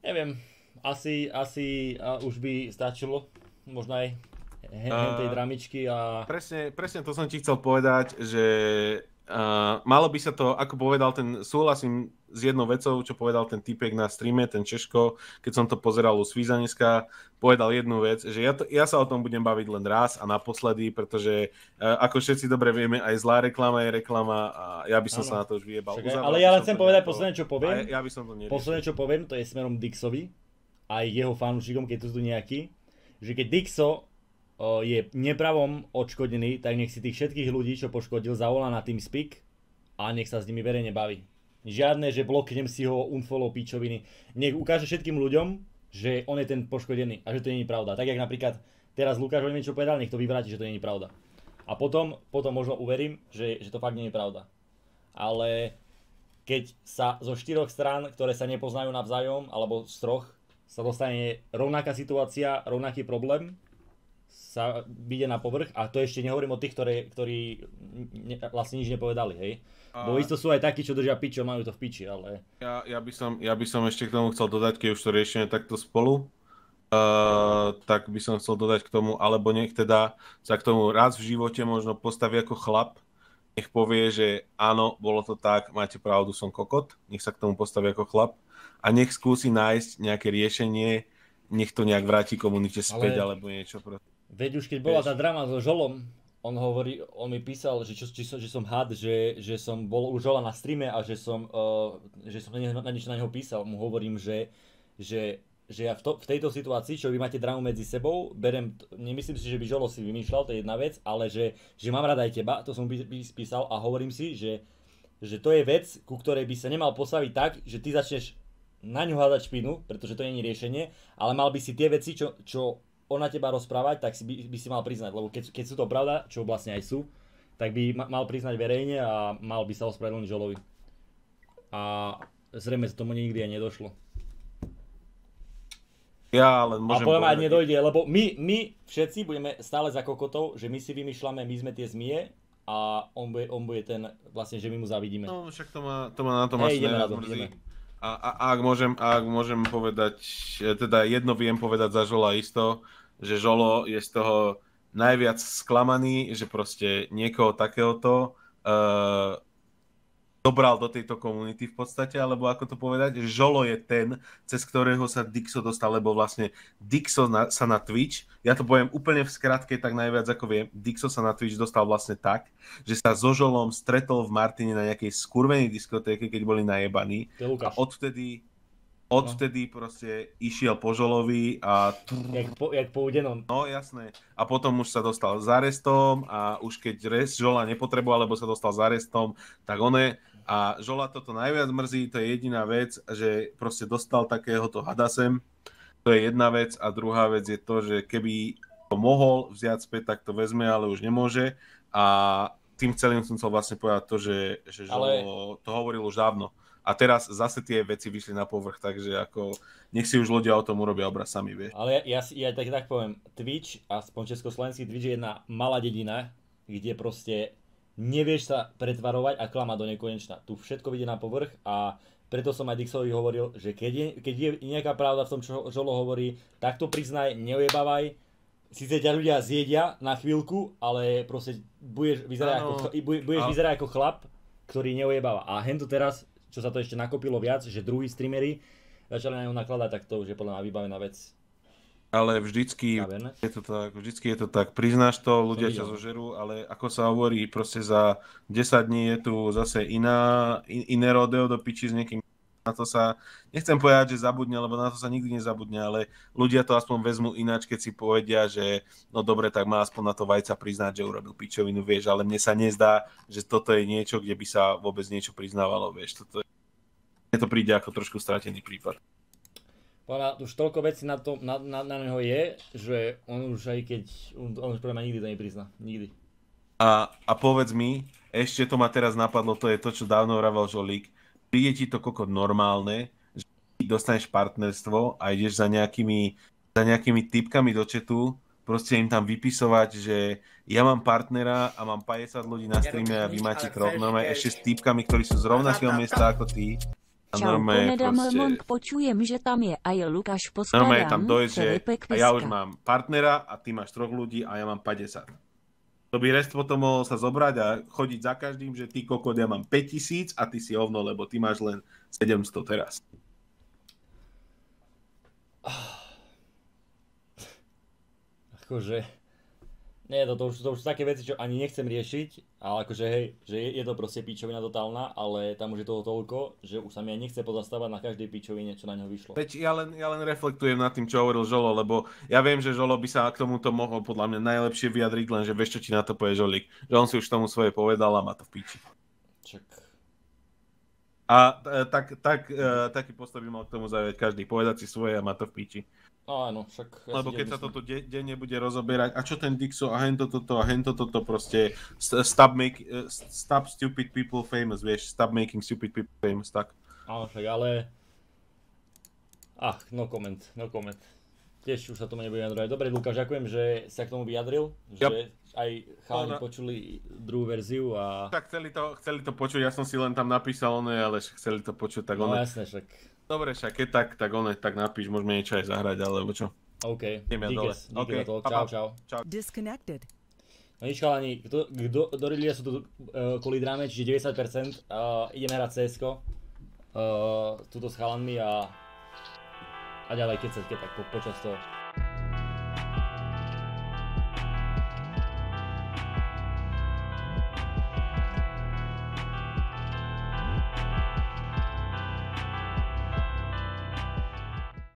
Neviem, asi, asi už by stačilo, možno aj he- hen tej dramičky a... Presne, presne to som ti chcel povedať, že uh, malo by sa to, ako povedal ten, súhlasím s jednou vecou, čo povedal ten typek na streame, ten Češko, keď som to pozeral u Svíza dneska, povedal jednu vec, že ja, to, ja sa o tom budem baviť len raz a naposledy, pretože uh, ako všetci dobre vieme, aj zlá reklama je reklama a ja by som Áno. sa na to už vyjebal. Však Uzavrel ale ja len chcem to povedať nejako- posledné, čo poviem. A ja, ja by som to neriešil. Posledné, čo poviem, to je smerom Dixovi aj jeho fanúšikom, keď tu sú nejakí, že keď Dixo je nepravom odškodený, tak nech si tých všetkých ľudí, čo poškodil, zavolá na TeamSpeak a nech sa s nimi verejne baví. Žiadne, že bloknem si ho, unfollow pičoviny. Nech ukáže všetkým ľuďom, že on je ten poškodený a že to nie je pravda. Tak jak napríklad teraz Lukáš o niečo povedal, nech to vyvráti, že to nie je pravda. A potom, potom možno uverím, že, že to fakt nie je pravda. Ale keď sa zo štyroch strán, ktoré sa nepoznajú navzájom, alebo z troch, sa dostane rovnaká situácia, rovnaký problém, sa vyjde na povrch a to ešte nehovorím o tých, ktoré, ktorí ne, vlastne nič nepovedali, hej. A- Bo isto sú aj takí, čo držia pičo, majú to v piči, ale... Ja, ja, by som, ja by som ešte k tomu chcel dodať, keď už to riešime takto spolu, uh, tak by som chcel dodať k tomu, alebo nech teda sa k tomu raz v živote možno postaví ako chlap, nech povie, že áno, bolo to tak, máte pravdu, som kokot, nech sa k tomu postaví ako chlap a nech skúsi nájsť nejaké riešenie, nech to nejak vráti komunite späť, Ale- alebo niečo. Proste. Veď už keď bola tá drama so Žolom, on hovorí, on mi písal, že, čo, či som, že som had, že, že som bol u Žola na streame a že som, uh, že som na, na niečo na neho písal. Mu hovorím, že, že, že ja v, to, v tejto situácii, čo vy máte dramu medzi sebou, berem, nemyslím si, že by Žolo si vymýšľal, to je jedna vec, ale že, že mám rada aj teba, to som spísal a hovorím si, že, že to je vec, ku ktorej by sa nemal postaviť tak, že ty začneš na ňu hľadať špinu, pretože to nie je riešenie, ale mal by si tie veci, čo, čo on na teba rozprávať, tak si by, by si mal priznať, lebo keď, keď sú to pravda, čo vlastne aj sú, tak by ma, mal priznať verejne a mal by sa ospravedlniť Žolovi. A zrejme sa tomu nikdy aj nedošlo. Ja len A môžem poviem aj nedojde, lebo my, my všetci budeme stále za kokotov, že my si vymýšľame, my sme tie zmie a on bude, on bude ten, vlastne, že my mu zavidíme. No však to ma, to ma na tom Hej, ideme na to, ideme. A, a, a ak, môžem, a ak môžem povedať, e, teda jedno viem povedať za Žola isto, že Žolo je z toho najviac sklamaný, že proste niekoho takéhoto uh, dobral do tejto komunity v podstate, alebo ako to povedať, Žolo je ten, cez ktorého sa Dixo dostal, lebo vlastne Dixo na, sa na Twitch, ja to poviem úplne v skratke, tak najviac ako viem, Dixo sa na Twitch dostal vlastne tak, že sa so Žolom stretol v Martine na nejakej skurvenej diskotéke, keď boli najebaní a Lukáš. Odvtedy, proste išiel po Žolovi a Jak po, jak po Udenom. No jasné. A potom už sa dostal s arestom a už keď rest Žola nepotreboval, lebo sa dostal s arestom, tak one a Žola toto najviac mrzí, to je jediná vec, že proste dostal takéhoto hadasem. To je jedna vec a druhá vec je to, že keby to mohol vziať späť, tak to vezme, ale už nemôže. A tým celým som chcel vlastne povedať to, že, že Žolo Ale- to hovoril už dávno. A teraz zase tie veci vyšli na povrch, takže ako nech si už ľudia o tom urobia obraz sami, vieš. Ale ja, ja, si- ja tak, tak poviem, Twitch, aspoň československý Twitch je jedna malá dedina, kde proste nevieš sa pretvarovať a klamať do nekonečna. Tu všetko vidie na povrch a preto som aj Dixovi hovoril, že keď je, keď je nejaká pravda v tom, čo Žolo hovorí, tak to priznaj, neujebávaj. Sice ťa ľudia zjedia na chvíľku, ale proste budeš vyzerať, Áno, ako, budeš a- vyzerať ako chlap, ktorý neujebáva. A hento teraz, čo sa to ešte nakopilo viac, že druhí streamery začali na ňu nakladať, tak to už je podľa mňa vybavená vec. Ale vždycky je to tak, vždycky je to tak, priznáš to, ľudia ťa zožerú, ale ako sa hovorí, proste za 10 dní je tu zase iná, in, iné rodeo do piči s niekým. Na to sa, nechcem povedať, že zabudne, lebo na to sa nikdy nezabudne, ale ľudia to aspoň vezmú ináč, keď si povedia, že no dobre, tak má aspoň na to vajca priznať, že urobil pičovinu, vieš, ale mne sa nezdá, že toto je niečo, kde by sa vôbec niečo priznávalo, vieš, toto je, mne to príde ako trošku stratený prípad. Podľa už toľko vecí na, to, na, na, na neho je, že on už aj keď, on, on už mňa nikdy to neprizná. Nikdy. A, a povedz mi, ešte to ma teraz napadlo, to je to, čo dávno vravel Žolík. Príde ti to koko normálne, že dostaneš partnerstvo a ideš za nejakými, za nejakými typkami do četu, proste im tam vypisovať, že ja mám partnera a mám 50 ľudí na streame a vy máte krok, normálne ešte s typkami, ktorí sú z rovnakého miesta ako ty. A normálne proste- počujem, že tam je aj Lukáš Normálne tam Poskladám, dojde, že a ja už mám partnera a ty máš troch ľudí a ja mám 50. To by rest potom mohol sa zobrať a chodiť za každým, že ty kokot, ja mám 5000 a ty si hovno, lebo ty máš len 700 teraz. Akože... Nie, to, to, už, to už sú také veci, čo ani nechcem riešiť, ale akože hej, že je, je to proste pičovina totálna, ale tam už je toho toľko, že už sa mi aj nechce pozastávať na každej pičovine, čo na ňo vyšlo. Veď ja len, ja len reflektujem nad tým, čo hovoril Žolo, lebo ja viem, že Žolo by sa k tomuto mohol podľa mňa najlepšie vyjadriť, lenže vieš, čo ti na to povie Žolík. Že on si už tomu svoje povedal a má to v piči. Čak... A e, tak, tak, e, taký postoj by mal k tomu zaujať každý. Povedať si svoje a má to v piči. No áno, však... Ja Lebo keď sa toto de- denne bude rozoberať, a čo ten Dixo, a hento toto, a hento toto, proste stop, make, eh, stop stupid people famous, vieš, stop making stupid people famous, tak. Áno, však ale... Ach, no comment, no comment. Tiež už sa tomu nebudem vyjadrovať. Dobre, Lukáš, ďakujem, že sa k tomu vyjadril, že aj chalani Ona- počuli druhú verziu a... Tak chceli to, chceli to počuť, ja som si len tam napísal one, ale chceli to počuť, tak No one. jasné, však. Dobre, však keď tak, tak one, tak napíš, môžeme niečo aj zahrať, alebo čo. OK, Ideme dole. díky, díky OK, za to, čau, pa. čau. Disconnected. No nič chalani, kto, kto, kto ľudia sú tu uh, kvôli dráme, čiže 90%, uh, ideme hrať CSko, uh, tuto s chalanmi a, a ďalej keď sa keď tak po, počas toho.